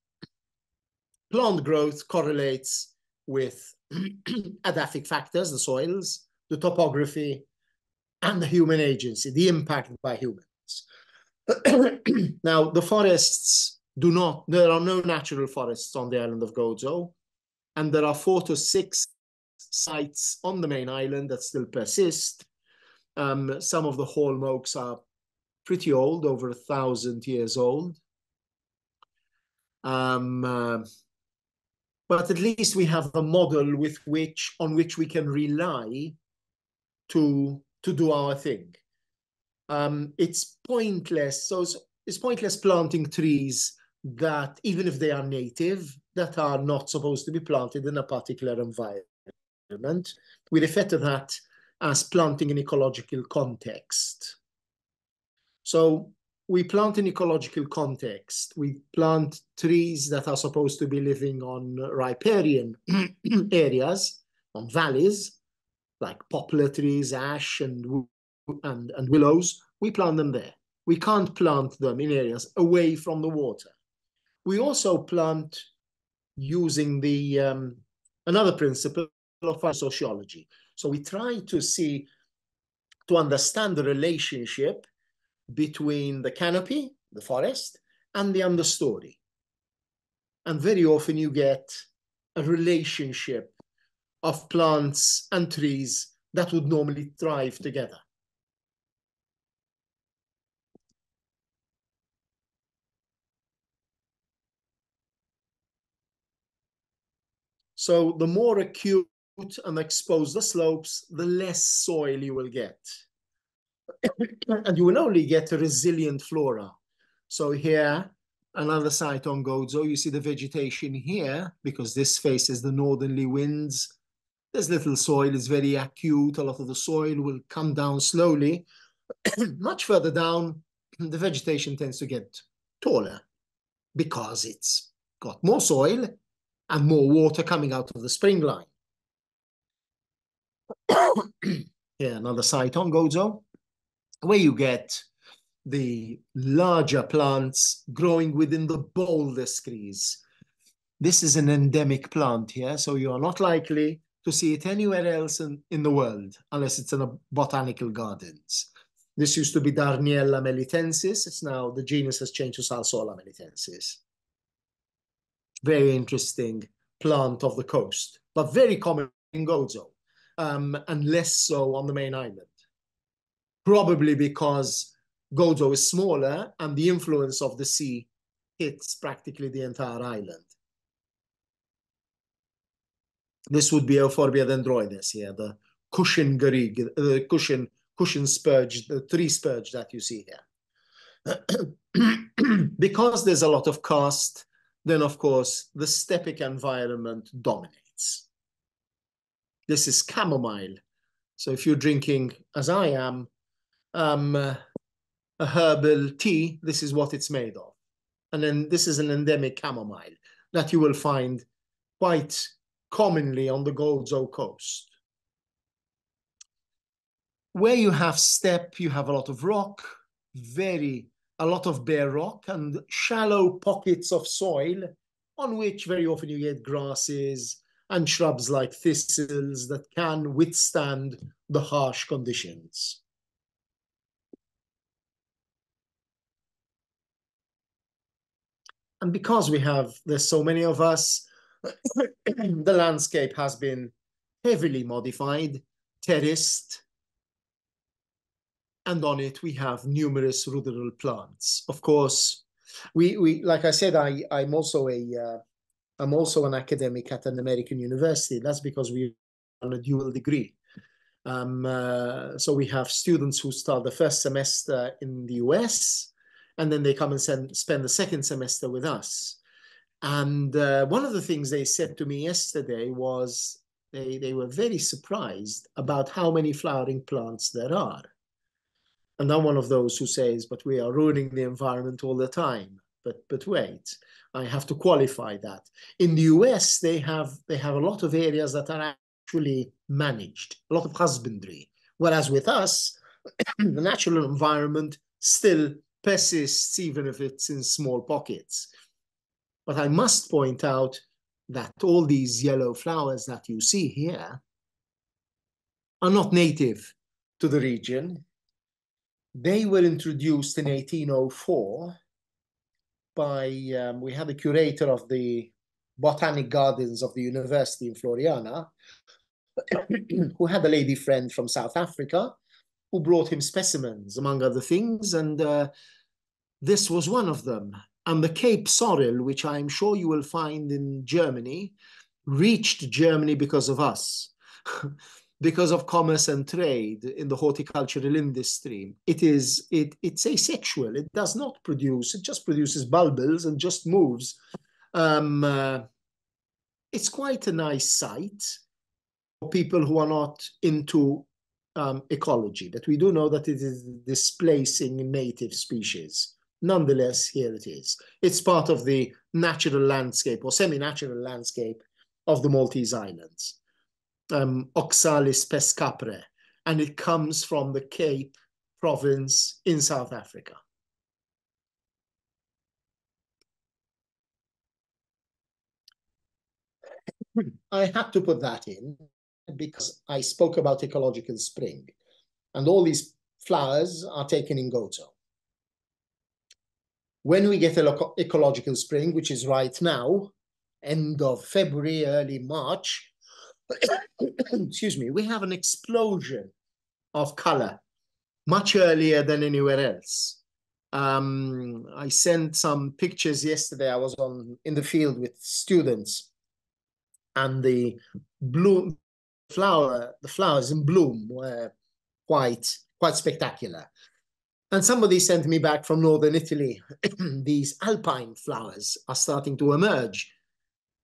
plant growth correlates with edaphic factors, the soils, the topography, and the human agency, the impact by humans. now, the forests do not, there are no natural forests on the island of Gozo, and there are four to six sites on the main island that still persist. Um, some of the holm oaks are pretty old, over a thousand years old. Um, uh, but at least we have a model with which on which we can rely to to do our thing. Um, it's pointless. So it's, it's pointless planting trees that, even if they are native, that are not supposed to be planted in a particular environment. We refer to that as planting in ecological context. So we plant in ecological context. We plant trees that are supposed to be living on riparian areas, on valleys, like poplar trees, ash, and, and, and willows. We plant them there. We can't plant them in areas away from the water. We also plant using the um, another principle of sociology. So we try to see, to understand the relationship between the canopy, the forest, and the understory. And very often you get a relationship of plants and trees that would normally thrive together. So the more acute and exposed the slopes, the less soil you will get. And you will only get a resilient flora. So here, another site on Gozo, you see the vegetation here, because this faces the northerly winds. There's little soil, it's very acute. A lot of the soil will come down slowly. Much further down, the vegetation tends to get taller because it's got more soil and more water coming out of the spring line. Here, another site on Gozo where you get the larger plants growing within the boulder screes. This is an endemic plant here, so you are not likely to see it anywhere else in, in the world, unless it's in a botanical gardens. This used to be Darniella melitensis. It's now, the genus has changed to Salsola melitensis. Very interesting plant of the coast, but very common in Gozo, um, and less so on the main island probably because Gozo is smaller and the influence of the sea hits practically the entire island. This would be Euphorbia dendroides here, the cushion garrig, the cushion, cushion spurge, the tree spurge that you see here. because there's a lot of karst, then of course the steppic environment dominates. This is chamomile. So if you're drinking, as I am, um, a herbal tea, this is what it's made of. And then this is an endemic chamomile that you will find quite commonly on the Gozo coast. Where you have steppe, you have a lot of rock, very, a lot of bare rock and shallow pockets of soil on which very often you get grasses and shrubs like thistles that can withstand the harsh conditions. And because we have there's so many of us the landscape has been heavily modified terraced. And on it we have numerous ruderal plants. Of course we we like i said i i'm also a uh, i'm also an academic at an american university. That's because we on a dual degree. Um, uh, so we have students who start the first semester in the us and then they come and send, spend the second semester with us. And uh, one of the things they said to me yesterday was they, they were very surprised about how many flowering plants there are. And I'm one of those who says, but we are ruining the environment all the time. But but wait, I have to qualify that. In the US, they have they have a lot of areas that are actually managed, a lot of husbandry. Whereas with us, the natural environment still persists even if it's in small pockets. But I must point out that all these yellow flowers that you see here are not native to the region. They were introduced in 1804 by, um, we had a curator of the Botanic Gardens of the University in Floriana, who had a lady friend from South Africa who brought him specimens, among other things, and uh, this was one of them. And the Cape sorrel, which I'm sure you will find in Germany, reached Germany because of us, because of commerce and trade in the horticultural industry. It is it it's asexual. It does not produce. It just produces bulbils and just moves. Um, uh, it's quite a nice sight for people who are not into um, ecology, but we do know that it is displacing native species. Nonetheless, here it is. It's part of the natural landscape or semi-natural landscape of the Maltese Islands, um, Oxalis pes-caprae, and it comes from the Cape province in South Africa. I had to put that in because I spoke about ecological spring and all these flowers are taken in Gozo. When we get ecological spring, which is right now, end of February, early March, excuse me, we have an explosion of color much earlier than anywhere else. Um, I sent some pictures yesterday. I was on in the field with students, and the bloom flower, the flowers in bloom were quite quite spectacular. And somebody sent me back from northern Italy. These alpine flowers are starting to emerge.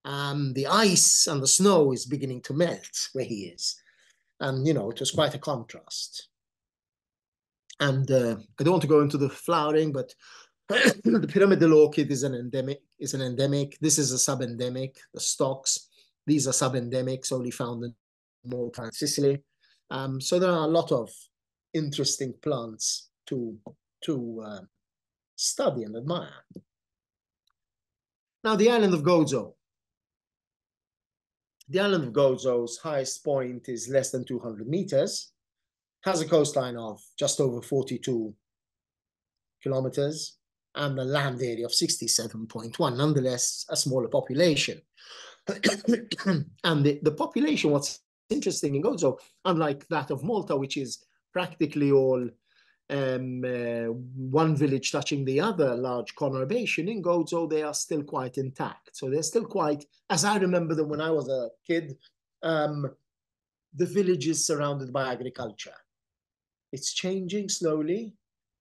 Um, the ice and the snow is beginning to melt where he is. And, you know, it was quite a contrast. And uh, I don't want to go into the flowering, but the pyramidal orchid is an endemic. Is an endemic. This is a sub-endemic. The stocks, these are subendemics, only found in Malta and Sicily. Um, so there are a lot of interesting plants to, to uh, study and admire. Now, the island of Gozo. The island of Gozo's highest point is less than 200 meters, has a coastline of just over 42 kilometers, and a land area of 67.1, nonetheless a smaller population. and the, the population, what's interesting in Gozo, unlike that of Malta, which is practically all um, uh, one village touching the other large conurbation, in Gozo, they are still quite intact. So they're still quite, as I remember them when I was a kid, um, the village is surrounded by agriculture. It's changing slowly.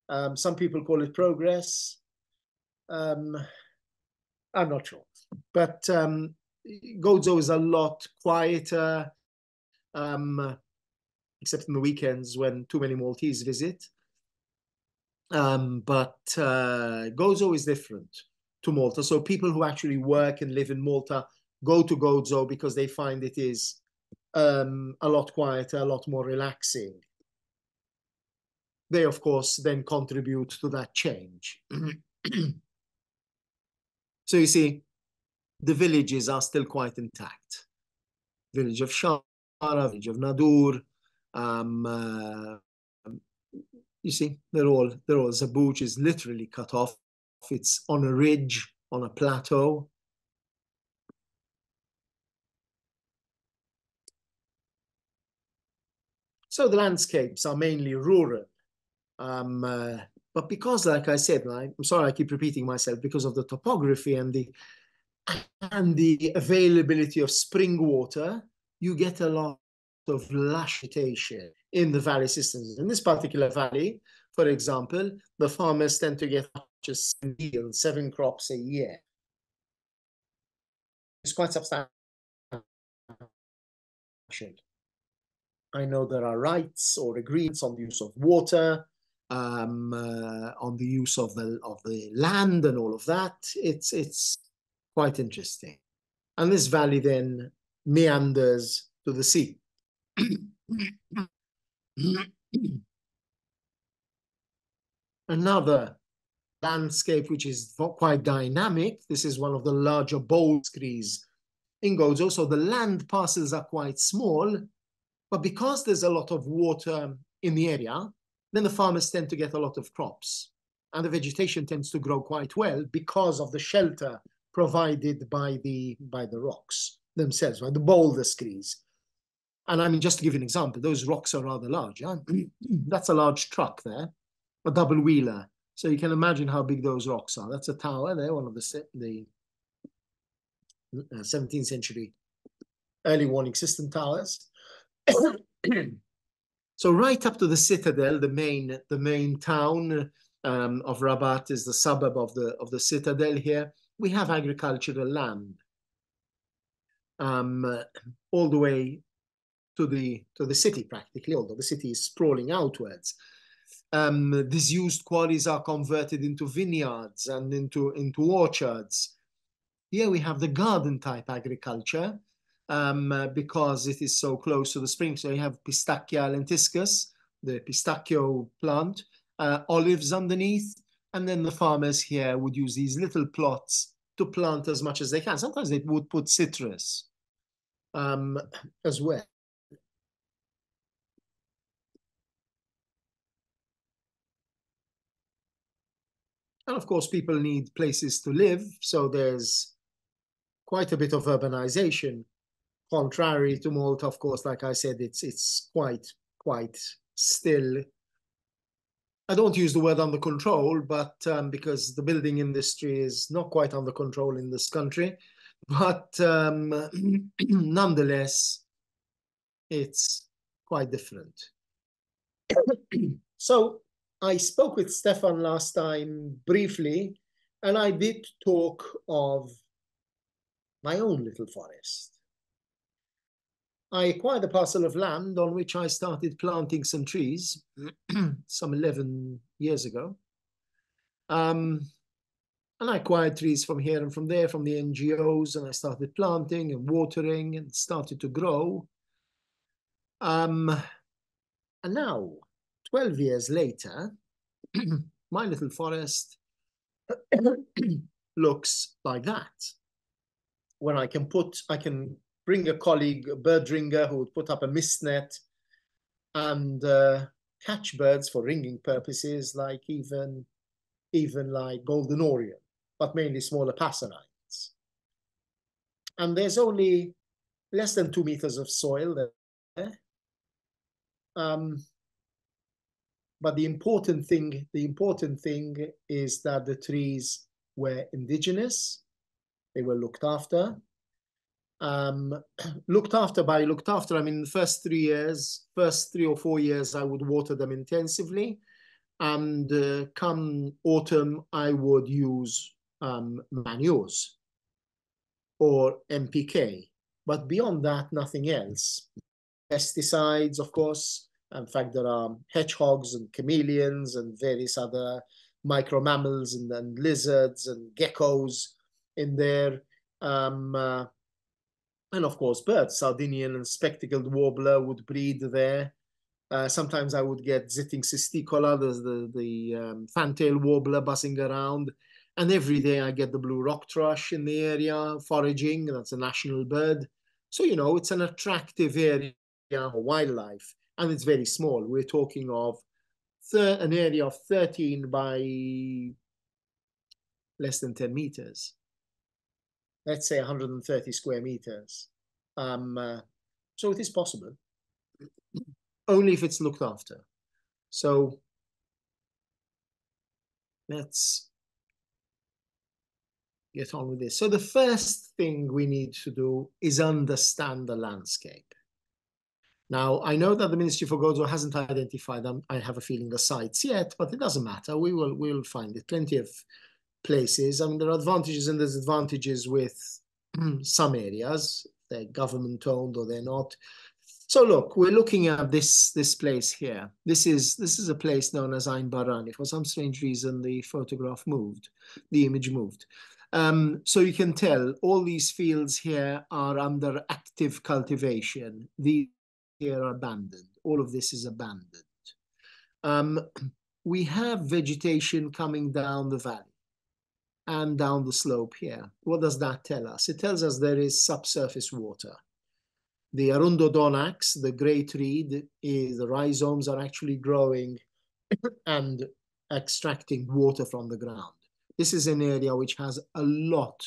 Um, some people call it progress. Um, I'm not sure. But um, Gozo is a lot quieter, um, except in the weekends when too many Maltese visit. Um, but uh, Gozo is different to Malta. So people who actually work and live in Malta go to Gozo because they find it is um, a lot quieter, a lot more relaxing. They, of course, then contribute to that change. so you see, the villages are still quite intact. Village of Xagħra, village of Nadur, um, uh, you see, they're all, they're all, Żebbuġ is literally cut off. It's on a ridge, on a plateau. So the landscapes are mainly rural. Um, uh, but because, like I said, I'm sorry I keep repeating myself, because of the topography and the and the availability of spring water, you get a lot of lush vegetation in the valley systems. In this particular valley, for example, the farmers tend to get just yield, seven crops a year. It's quite substantial. I know there are rights or agreements on the use of water, um, uh, on the use of the of the land and all of that. It's it's quite interesting. And this valley then meanders to the sea. Another landscape which is quite dynamic. This is one of the larger bowl in Gozo. So the land parcels are quite small, but because there's a lot of water in the area, then the farmers tend to get a lot of crops. and the vegetation tends to grow quite well because of the shelter provided by the by the rocks themselves, right? the boulder screes. And I mean, just to give you an example, those rocks are rather large. Yeah? That's a large truck there, a double wheeler. So you can imagine how big those rocks are. That's a tower there, one of the the 17th uh, century early warning system towers. so right up to the citadel, the main the main town um, of Rabat is the suburb of the of the citadel here. We have agricultural land um, all the way to the to the city practically, although the city is sprawling outwards. Um, disused quarries are converted into vineyards and into into orchards. Here we have the garden type agriculture um, uh, because it is so close to the spring. So you have Pistacia lentiscus, the pistachio plant, uh, olives underneath, and then the farmers here would use these little plots to plant as much as they can. Sometimes they would put citrus um, as well. And of course, people need places to live. So there's quite a bit of urbanization. Contrary to Malta, of course, like I said, it's it's quite quite still. I don't use the word under control, but um, because the building industry is not quite under control in this country, but um, nonetheless, it's quite different. so I spoke with Stefan last time briefly, and I did talk of my own little forest. I acquired a parcel of land on which I started planting some trees some 11 years ago. Um, and I acquired trees from here and from there, from the NGOs, and I started planting and watering and started to grow. Um, and now, 12 years later, my little forest looks like that. When I can put, I can bring a colleague, a bird ringer, who would put up a mist net and uh, catch birds for ringing purposes, like even, even like golden oriole but mainly smaller passerines. And there's only less than two meters of soil there. Um, but the important thing, the important thing is that the trees were indigenous. They were looked after. Um, looked after by looked after, I mean, the first three years, first three or four years, I would water them intensively. And uh, come autumn, I would use um, manures or NPK. But beyond that, nothing else. Pesticides, of course. In fact, there are hedgehogs and chameleons and various other micro mammals and, and lizards and geckos in there. Um, uh, and of course, birds. Sardinian and spectacled warbler would breed there. Uh, sometimes I would get Zitting cisticola, the, the, the um, fantail warbler buzzing around. And every day I get the blue rock thrush in the area foraging. That's a national bird. So, you know, it's an attractive area for wildlife and it's very small. We're talking of an area of 13 by less than 10 meters. Let's say 130 square meters. Um, uh, so it is possible, only if it's looked after. So let's get on with this. So the first thing we need to do is understand the landscape. Now, I know that the Ministry for Gozo hasn't identified them. I have a feeling the sites yet, but it doesn't matter. We will we will find it. Plenty of places. I mean, there are advantages and disadvantages with some areas. They're government owned or they're not. So look, we're looking at this this place here. This is this is a place known as Għajn Barrani. For some strange reason, the photograph moved, the image moved. Um, so you can tell all these fields here are under active cultivation. These here are abandoned. All of this is abandoned. Um, we have vegetation coming down the valley and down the slope here. What does that tell us? It tells us there is subsurface water. The Arundo donax, the great reed, is, the rhizomes are actually growing and extracting water from the ground. This is an area which has a lot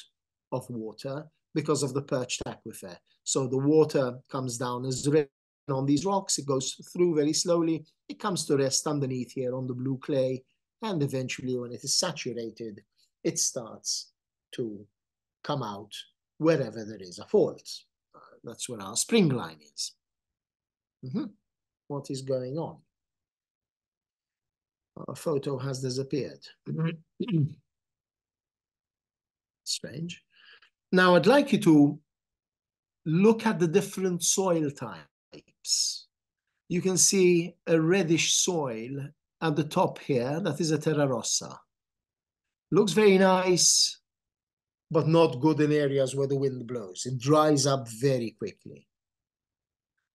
of water because of the perched aquifer. So the water comes down as rain on these rocks. It goes through very slowly. It comes to rest underneath here on the blue clay. And eventually, when it is saturated, it starts to come out wherever there is a fault. Uh, that's where our spring line is. Mm -hmm. What is going on? Our photo has disappeared. Strange. Now I'd like you to look at the different soil types. You can see a reddish soil at the top here. That is a terra rossa. Looks very nice, but not good in areas where the wind blows. It dries up very quickly.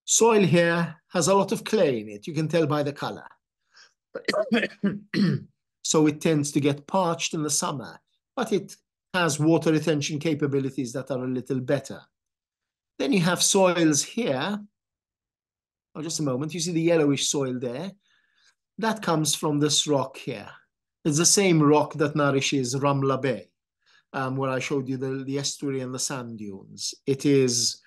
Soil here has a lot of clay in it. You can tell by the color. so it tends to get parched in the summer, but it has water retention capabilities that are a little better. Then you have soils here. Oh, just a moment. You see the yellowish soil there? That comes from this rock here. It's the same rock that nourishes Ramla Bay, um, where I showed you the, the estuary and the sand dunes. It is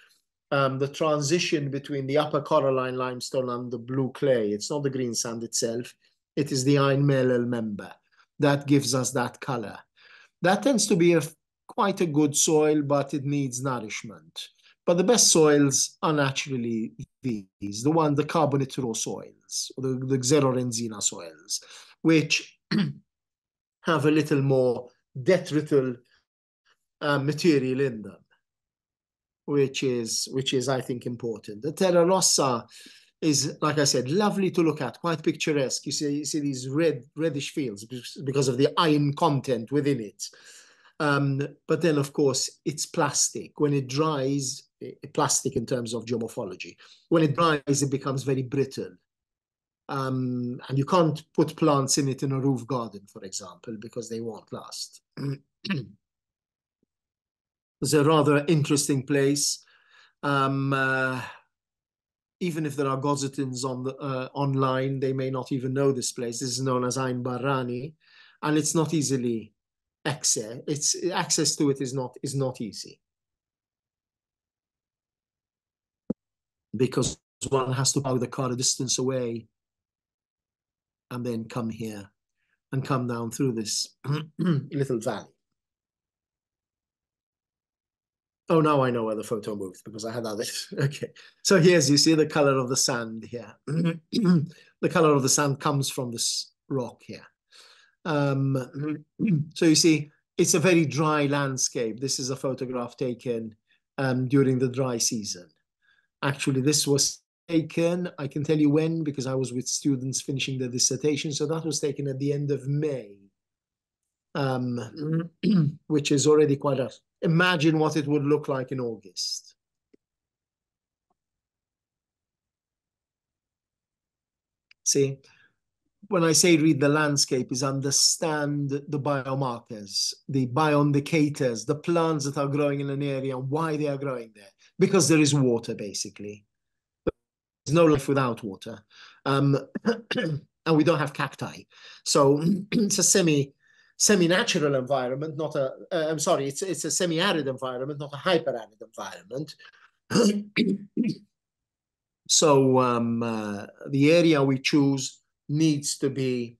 um, the transition between the upper coralline limestone and the blue clay. It's not the green sand itself. It is the Għajn Melel member that gives us that color. That tends to be a, quite a good soil, but it needs nourishment. But the best soils are naturally these, the one, the carbonate raw soils, the, the xerorendzina soils, which have a little more detrital uh, material in them which is which is I think important. The Terra Rossa is, like I said, lovely to look at, quite picturesque. You see, you see these red reddish fields because of the iron content within it. Um, but then, of course, it's plastic. When it dries, plastic in terms of geomorphology. When it dries, it becomes very brittle. Um, and you can't put plants in it in a roof garden, for example, because they won't last. It's a rather interesting place. Um, uh, even if there are Gozitans on the uh, online, they may not even know this place. This is known as Għajn Barrani, and it's not easily access. It's access to it is not is not easy because one has to park the car a distance away and then come here and come down through this little valley. Oh, now I know where the photo moved because I had that. okay. So here's, you see the color of the sand here. the color of the sand comes from this rock here. Um, so you see, it's a very dry landscape. This is a photograph taken um, during the dry season. Actually, this was taken, I can tell you when, because I was with students finishing their dissertation. So that was taken at the end of May, um, which is already quite a imagine what it would look like in August. See, when I say read the landscape is understand the biomarkers, the bioindicators, the plants that are growing in an area, and why they are growing there. Because there is water, basically. There's no life without water. Um, and we don't have cacti. So it's a semi semi-natural environment, not a. am uh, sorry, it's, it's a semi-arid environment, not a hyper-arid environment. so um, uh, the area we choose needs to be,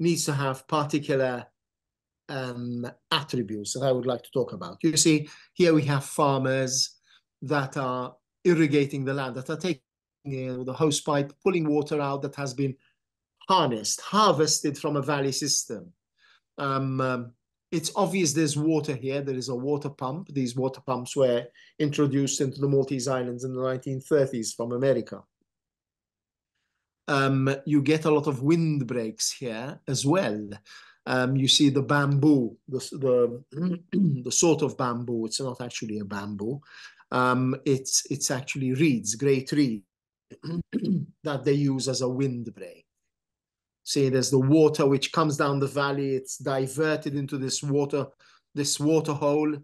needs to have particular um, attributes that I would like to talk about. You see, here we have farmers that are irrigating the land, that are taking the hose pipe, pulling water out that has been harnessed, harvested from a valley system. Um, um, it's obvious there's water here. There is a water pump. These water pumps were introduced into the Maltese Islands in the 1930s from America. Um, you get a lot of wind breaks here as well. Um, you see the bamboo, the, the, the sort of bamboo. It's not actually a bamboo. Um, it's, it's actually reeds, great reed that they use as a wind break. See, there's the water which comes down the valley. It's diverted into this water, this water hole,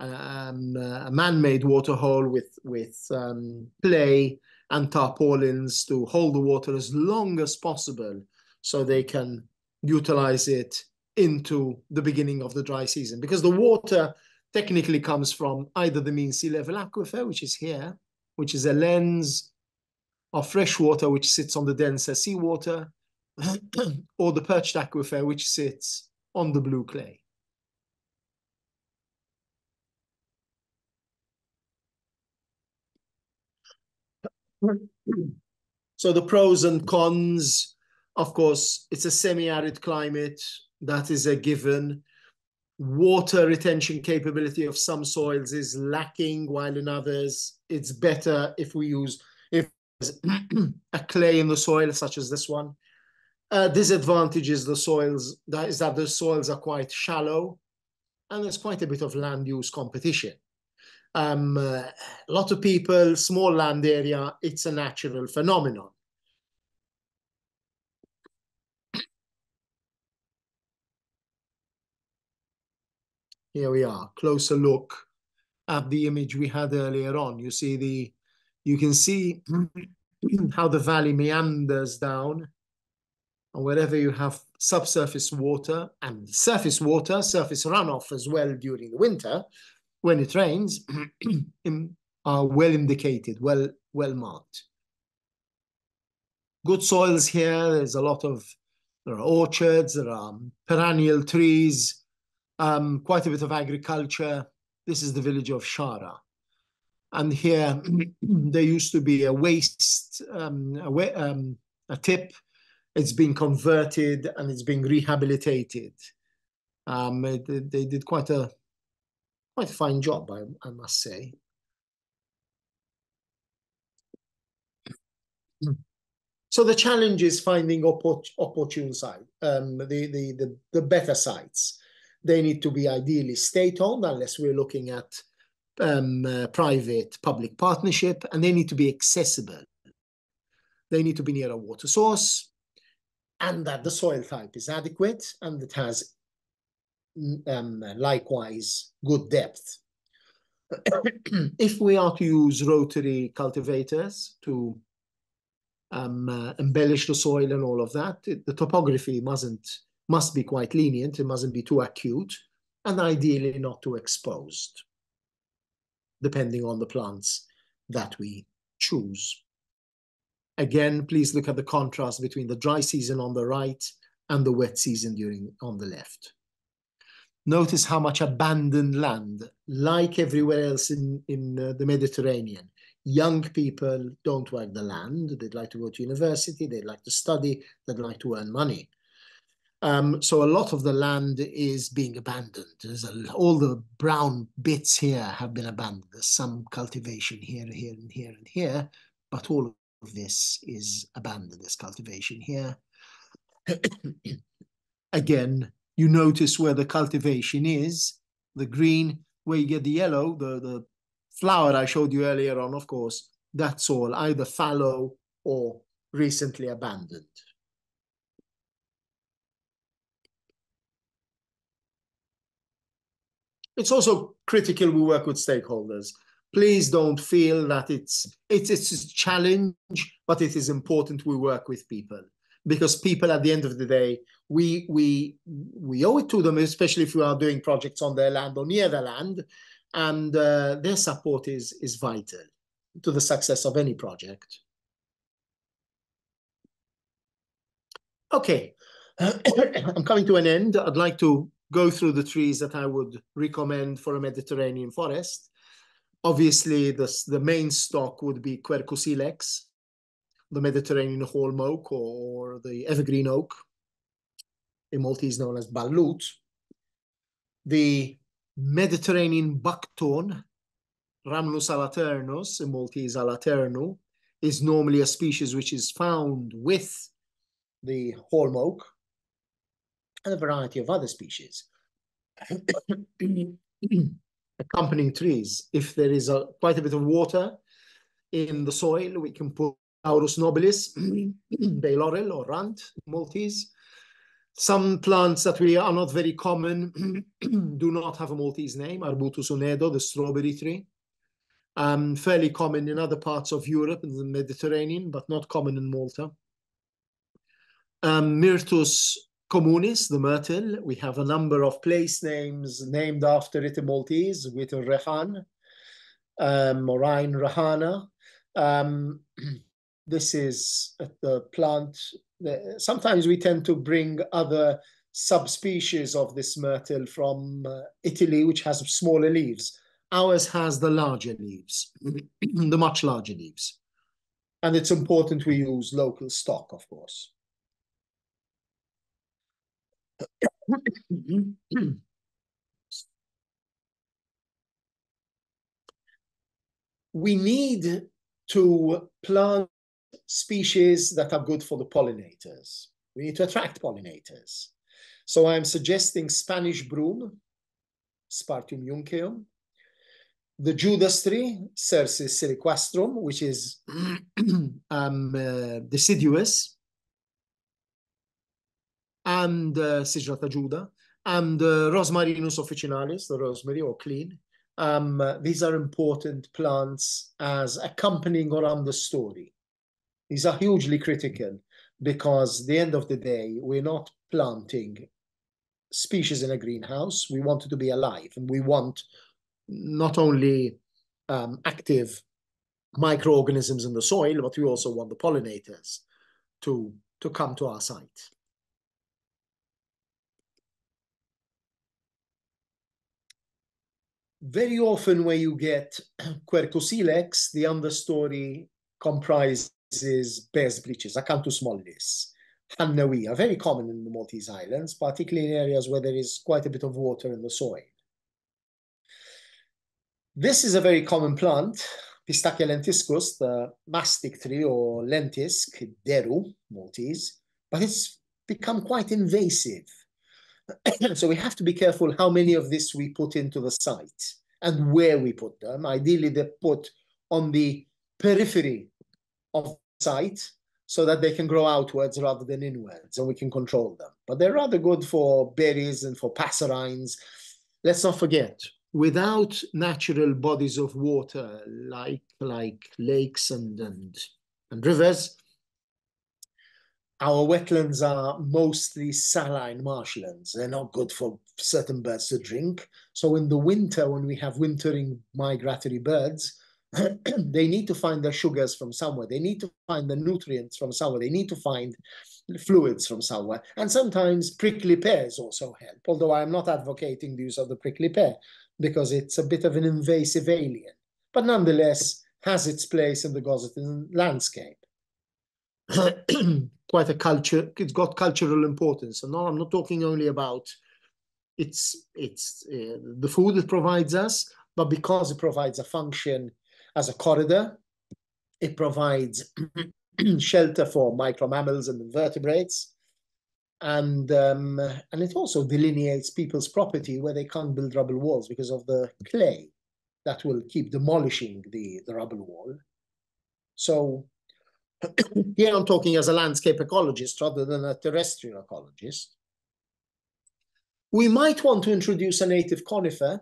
um, uh, a man-made water hole with with um, clay and tarpaulins to hold the water as long as possible, so they can utilize it into the beginning of the dry season because the water technically comes from either the mean sea level aquifer, which is here, which is a lens of fresh water which sits on the denser seawater, or the perched aquifer which sits on the blue clay. So the pros and cons, of course, it's a semi-arid climate. That is a given. Water retention capability of some soils is lacking, while in others, it's better if we use if a clay in the soil, such as this one. Uh, disadvantage is the soils, that is that the soils are quite shallow, and there's quite a bit of land use competition. Um, uh, a lot of people, small land area, it's a natural phenomenon. Here we are, closer look at the image we had earlier on. You see the, you can see how the valley meanders down and wherever you have subsurface water and surface water, surface runoff as well during the winter, when it rains, are well indicated, well, well marked. Good soils here, there's a lot of, there are orchards, there are perennial trees, um, quite a bit of agriculture. This is the village of Xagħra. And here there used to be a waste, um, a, um, a, tip. It's been converted and it's being rehabilitated. Um, it, they did quite a quite a fine job, I, I must say. So the challenge is finding opportune site, um, the, the, the, the better sites. They need to be ideally state-owned unless we're looking at um, uh, private-public partnership, and they need to be accessible. They need to be near a water source, and that the soil type is adequate, and it has mm, um, likewise good depth. if we are to use rotary cultivators to um, uh, embellish the soil and all of that, it, the topography mustn't must be quite lenient, it mustn't be too acute, and ideally not too exposed, depending on the plants that we choose. Again, please look at the contrast between the dry season on the right and the wet season during on the left. Notice how much abandoned land, like everywhere else in, in uh, the Mediterranean. Young people don't work the land. They'd like to go to university. They'd like to study. They'd like to earn money. Um, so a lot of the land is being abandoned. A, all the brown bits here have been abandoned. There's some cultivation here, here, and here, and here, but all of this is abandoned. There's cultivation here. Again, you notice where the cultivation is, the green, where you get the yellow, the, the flower I showed you earlier on, of course, that's all either fallow or recently abandoned. It's also critical we work with stakeholders. Please don't feel that it's, it's, it's a challenge, but it is important we work with people because people at the end of the day, we, we, we owe it to them, especially if we are doing projects on their land or near their land, and uh, their support is, is vital to the success of any project. Okay, I'm coming to an end. I'd like to go through the trees that I would recommend for a Mediterranean forest. Obviously, the, the main stock would be Quercus ilex, the Mediterranean holm oak or the evergreen oak, in Maltese known as balut. The Mediterranean buckthorn, Rhamnus alaternus, in Maltese alaternu, is normally a species which is found with the holm oak, and a variety of other species. Accompanying trees, if there is a, quite a bit of water in the soil, we can put Laurus nobilis, bay laurel or rant, Maltese. Some plants that we are not very common do not have a Maltese name, Arbutus unedo, the strawberry tree. Um, fairly common in other parts of Europe and the Mediterranean, but not common in Malta. Um, Myrtus communis, the myrtle. We have a number of place names named after it in Maltese, with Rehan, um, Moraine Rahana. Um, this is the plant. Sometimes we tend to bring other subspecies of this myrtle from uh, Italy, which has smaller leaves. Ours has the larger leaves, the much larger leaves. And it's important we use local stock, of course. We need to plant species that are good for the pollinators. We need to attract pollinators. So I'm suggesting Spanish broom, Spartium junceum, the Judas tree, Cercis siliquastrum, which is um, uh, deciduous, and uh, juda, and uh, Rosmarinus officinalis, the rosemary or clean. Um, these are important plants as accompanying or understory. These are hugely critical because the end of the day, we're not planting species in a greenhouse. We want it to be alive and we want not only um, active microorganisms in the soil, but we also want the pollinators to, to come to our site. Very often where you get Quercus ilex, the understory comprises bear's breeches, Acanthus mollis, Hannawia, very common in the Maltese Islands, particularly in areas where there is quite a bit of water in the soil. This is a very common plant, Pistacia lentiscus, the mastic tree or lentisk, deru, Maltese, but it's become quite invasive. so we have to be careful how many of this we put into the site and where we put them. Ideally, they're put on the periphery of the site so that they can grow outwards rather than inwards and we can control them. But they're rather good for berries and for passerines. Let's not forget, without natural bodies of water like like lakes and and, and rivers our wetlands are mostly saline marshlands. They're not good for certain birds to drink. So in the winter when we have wintering migratory birds they need to find their sugars from somewhere. They need to find the nutrients from somewhere. They need to find fluids from somewhere. And sometimes prickly pears also help although i'm not advocating the use of the prickly pear because it's a bit of an invasive alien, but nonetheless has its place in the Gozitan landscape. Quite a culture, it's got cultural importance. And no, I'm not talking only about it's, it's uh, the food it provides us, but because it provides a function as a corridor, it provides shelter for micro mammals and invertebrates and um, and it also delineates people's property where they can't build rubble walls because of the clay that will keep demolishing the, the rubble wall. So here I'm talking as a landscape ecologist rather than a terrestrial ecologist. We might want to introduce a native conifer.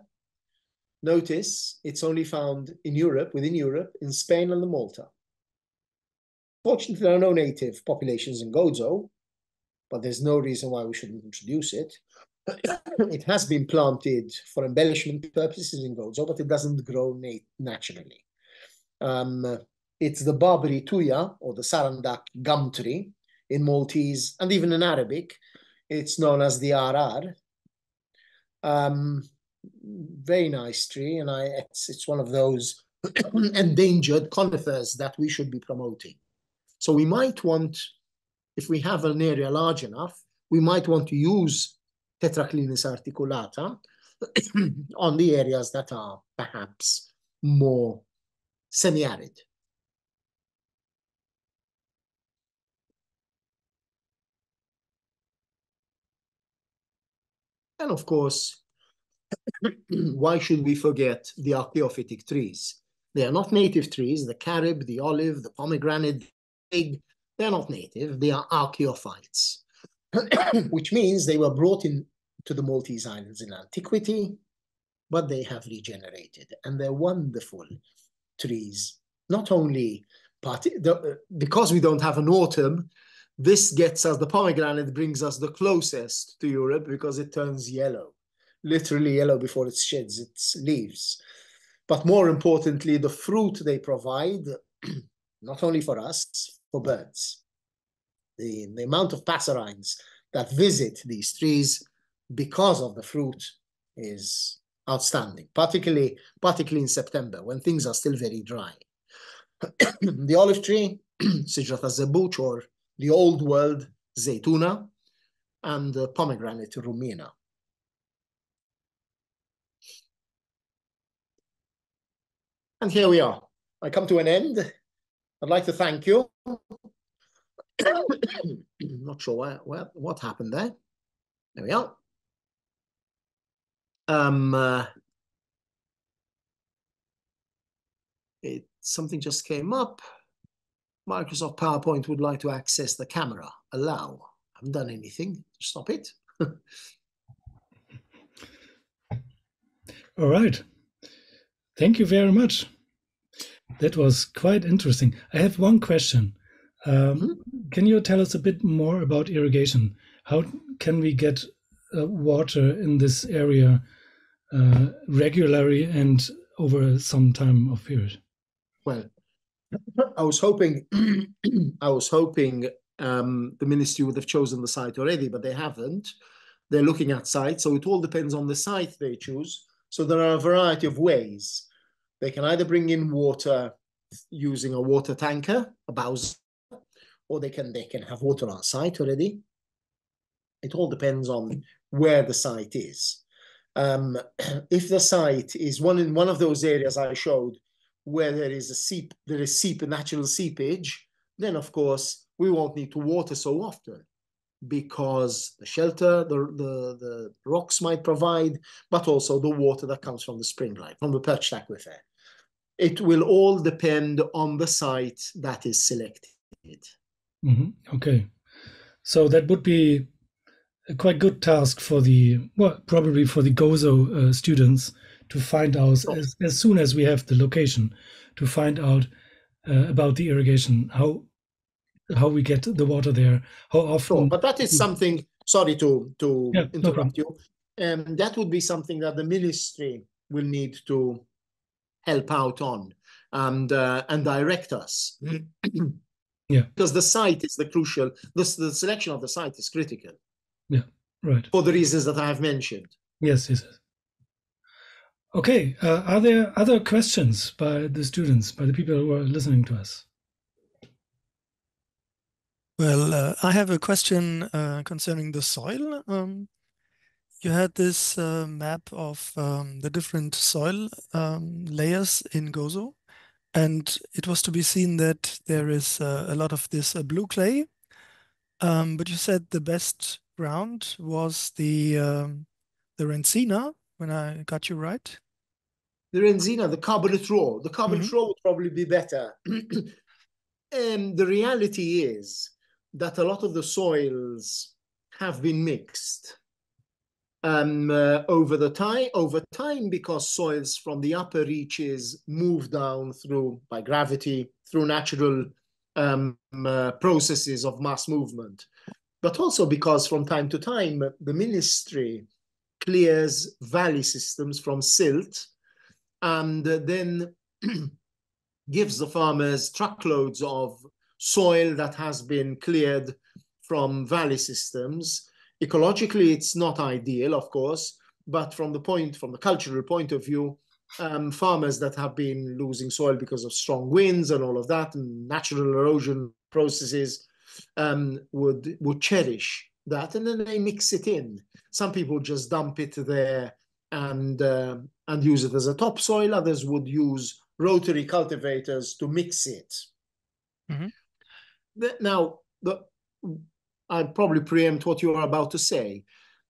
Notice it's only found in Europe, within Europe, in Spain and the Malta. Fortunately, there are no native populations in Gozo, but there's no reason why we shouldn't introduce it. it has been planted for embellishment purposes in Gozo, but it doesn't grow naturally. Um, it's the Barbary thuya or the Sandarac gum tree in Maltese and even in Arabic. It's known as the Arar. Um, very nice tree, and I it's, it's one of those endangered conifers that we should be promoting. So we might want if we have an area large enough, we might want to use Tetraclinis articulata on the areas that are perhaps more semi-arid. And of course, why should we forget the archaeophytic trees? They are not native trees, the carob, the olive, the pomegranate, the they're not native, they are archaeophytes, which means they were brought in to the Maltese Islands in antiquity, but they have regenerated and they're wonderful trees. Not only part, because we don't have an autumn, this gets us, the pomegranate brings us the closest to Europe because it turns yellow, literally yellow before it sheds its leaves. But more importantly, the fruit they provide, not only for us, for birds. The, the amount of passerines that visit these trees because of the fruit is outstanding, particularly, particularly in September when things are still very dry. the olive tree, Sidrata żebbuġ, or the old world Zaytuna, and pomegranate Rumina. And here we are. I come to an end. I'd like to thank you. Not sure where, where, what happened there. There we are. Um, uh, it, something just came up. Microsoft PowerPoint would like to access the camera. Allow. I haven't done anything to stop it. All right. Thank you very much. That was quite interesting. I have one question. Um, mm -hmm. Can you tell us a bit more about irrigation? How can we get uh, water in this area uh, regularly and over some time of period? Well, I was hoping, I was hoping um, the ministry would have chosen the site already, but they haven't. They're looking at sites, so it all depends on the site they choose. So there are a variety of ways. They can either bring in water using a water tanker, a bowser, or they can they can have water on site already. It all depends on where the site is. Um, if the site is one in one of those areas I showed where there is a seep, there is seep, natural seepage, then of course we won't need to water so often because the shelter, the, the, the rocks might provide, but also the water that comes from the spring line, from the perched aquifer. It will all depend on the site that is selected. Mm -hmm. Okay. So that would be a quite good task for the, well, probably for the GOZO uh, students to find out as, as soon as we have the location to find out uh, about the irrigation, how how we get the water there, how often. Sure, but that is something. Sorry to to yeah, interrupt no you. Um, that would be something that the ministry will need to help out on and uh, and direct us. yeah, because the site is the crucial. The the selection of the site is critical. Yeah, right. For the reasons that I have mentioned. Yes, yes. Okay, uh, are there other questions by the students, by the people who are listening to us? Well, uh, I have a question uh, concerning the soil. Um, you had this uh, map of um, the different soil um, layers in Gozo, and it was to be seen that there is uh, a lot of this uh, blue clay. Um, but you said the best ground was the um, the Rendzina, when I got you right? The Rendzina, the carbonate raw. The carbonate mm -hmm. raw would probably be better. um, the reality is that a lot of the soils have been mixed um, uh, over the time over time because soils from the upper reaches move down through by gravity through natural um, uh, processes of mass movement but also because from time to time the ministry clears valley systems from silt and then gives the farmers truckloads of soil that has been cleared from valley systems. Ecologically, it's not ideal, of course, but from the point, from the cultural point of view, um, farmers that have been losing soil because of strong winds and all of that, and natural erosion processes, um, would would cherish that, and then they mix it in. Some people just dump it there and uh, and use it as a topsoil. Others would use rotary cultivators to mix it. Mm-hmm. Now, the, I'd probably preempt what you are about to say.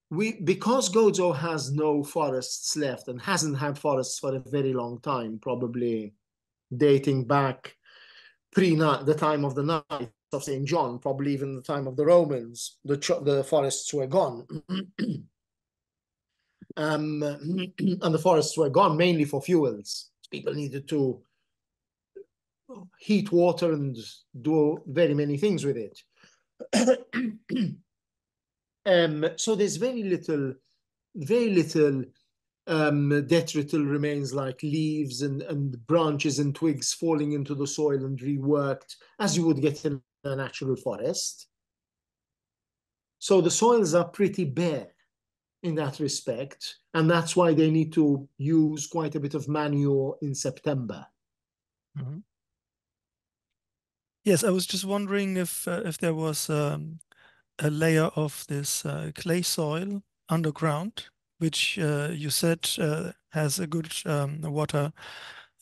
We because Gozo has no forests left and hasn't had forests for a very long time, probably dating back pre the time of the night of Saint John, probably even the time of the Romans. The the forests were gone. um, and the forests were gone mainly for fuels. People needed to heat water and do very many things with it. um, so there's very little, very little um, detrital remains like leaves and, and branches and twigs falling into the soil and reworked as you would get in a natural forest. So the soils are pretty bare in that respect. And that's why they need to use quite a bit of manure in September. Mm -hmm. Yes, I was just wondering if uh, if there was um, a layer of this uh, clay soil underground, which uh, you said uh, has a good um, water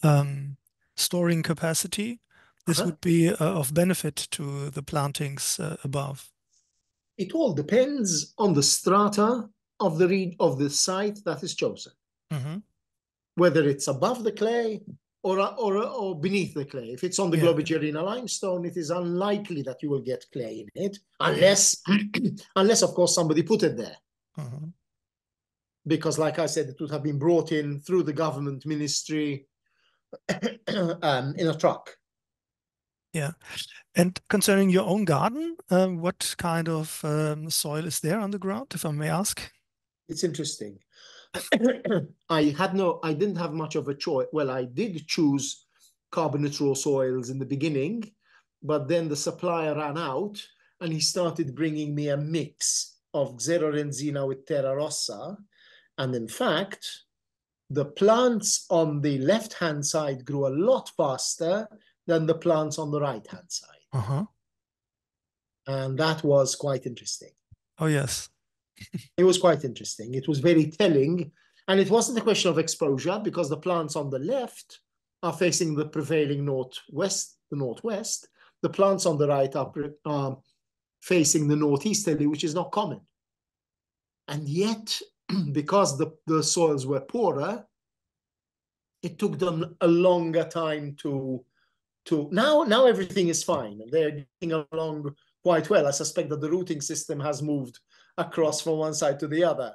um, storing capacity. This would be uh, of benefit to the plantings uh, above. It all depends on the strata of the read of the site that is chosen. Mm -hmm. Whether it's above the clay or, or, or beneath the clay. If it's on the yeah. Globigerina limestone, it is unlikely that you will get clay in it, unless, unless of course, somebody put it there. Mm -hmm. Because, like I said, it would have been brought in through the government ministry um, in a truck. Yeah. And concerning your own garden, um, what kind of um, soil is there on the ground, if I may ask? it's interesting. I had no, I didn't have much of a choice. Well, I did choose carbonate raw soils in the beginning, but then the supplier ran out and he started bringing me a mix of Xerorendzina with Terra Rossa. And in fact, the plants on the left-hand side grew a lot faster than the plants on the right-hand side. Uh-huh. And that was quite interesting. Oh, yes it was quite interesting. It was very telling. And it wasn't a question of exposure because the plants on the left are facing the prevailing northwest, the northwest. The plants on the right are, are facing the northeasterly, which is not common. And yet, because the, the soils were poorer, it took them a longer time to to now now everything is fine they're getting along quite well i suspect that the rooting system has moved across from one side to the other.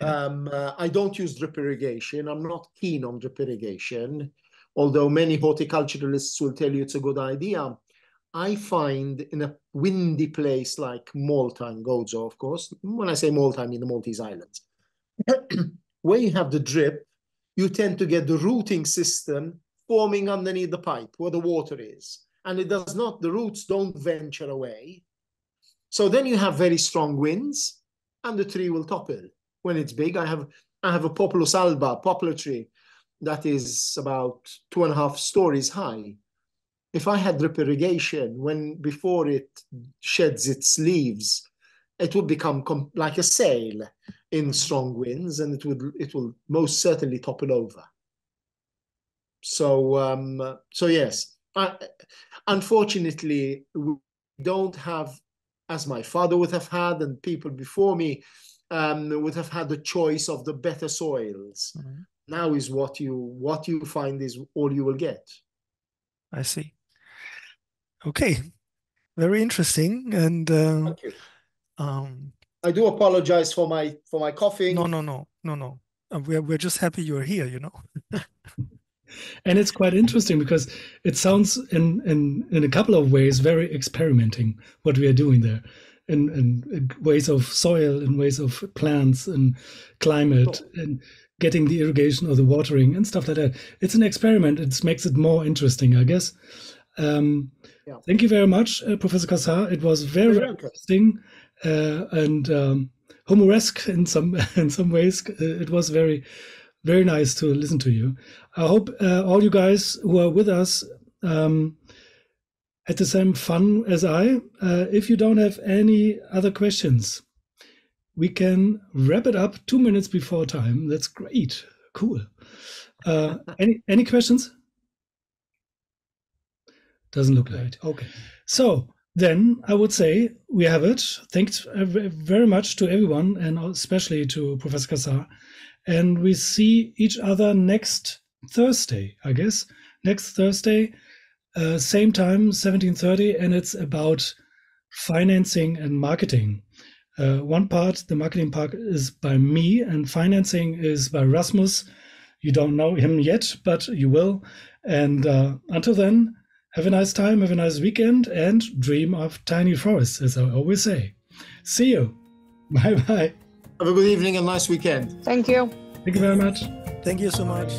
Um, uh, I don't use drip irrigation. I'm not keen on drip irrigation, although many horticulturalists will tell you it's a good idea. I find in a windy place like Malta and Gozo, of course, when I say Malta, I mean the Maltese Islands, where you have the drip, you tend to get the rooting system forming underneath the pipe where the water is. And it does not, the roots don't venture away. So then you have very strong winds and the tree will topple when it's big. I have I have a Populus alba poplar tree that is about two and a half stories high. If I had drip irrigation when before it sheds its leaves, it would become like a sail in strong winds, and it would it will most certainly topple over. So um, so yes, I, unfortunately we don't have as my father would have had and people before me um, would have had the choice of the better soils. Mm-hmm. Now is what you what you find is all you will get. I see. Okay, very interesting. And uh, thank you. Um, I do apologize for my for my coughing. No, no, no, no, no. Uh, we're we're just happy you're here. You know. and it's quite interesting because it sounds in in in a couple of ways very experimenting what we are doing there in, in, ways of soil in ways of plants and climate oh. and getting the irrigation or the watering and stuff like that it's an experiment it makes it more interesting i guess um, yeah. thank you very much uh, professor Cassar. it was very, very interesting uh, and um, in some in some ways uh, it was very very nice to listen to you. I hope uh, all you guys who are with us um, had the same fun as I. Uh, if you don't have any other questions, we can wrap it up two minutes before time. That's great. Cool. Uh, any any questions? Doesn't look like it. Okay. So then I would say we have it. Thanks very much to everyone and especially to Professor Cassar and we see each other next Thursday, I guess. Next Thursday, uh, same time, 17:30, and it's about financing and marketing. Uh, one part, the marketing part, is by me, and financing is by Rasmus. You don't know him yet, but you will. And uh, until then, Have a nice time, have a nice weekend, and dream of tiny forests, as I always say. See you. Bye bye. Have a good evening and nice weekend. Thank you. Thank you very much. Thank you so much.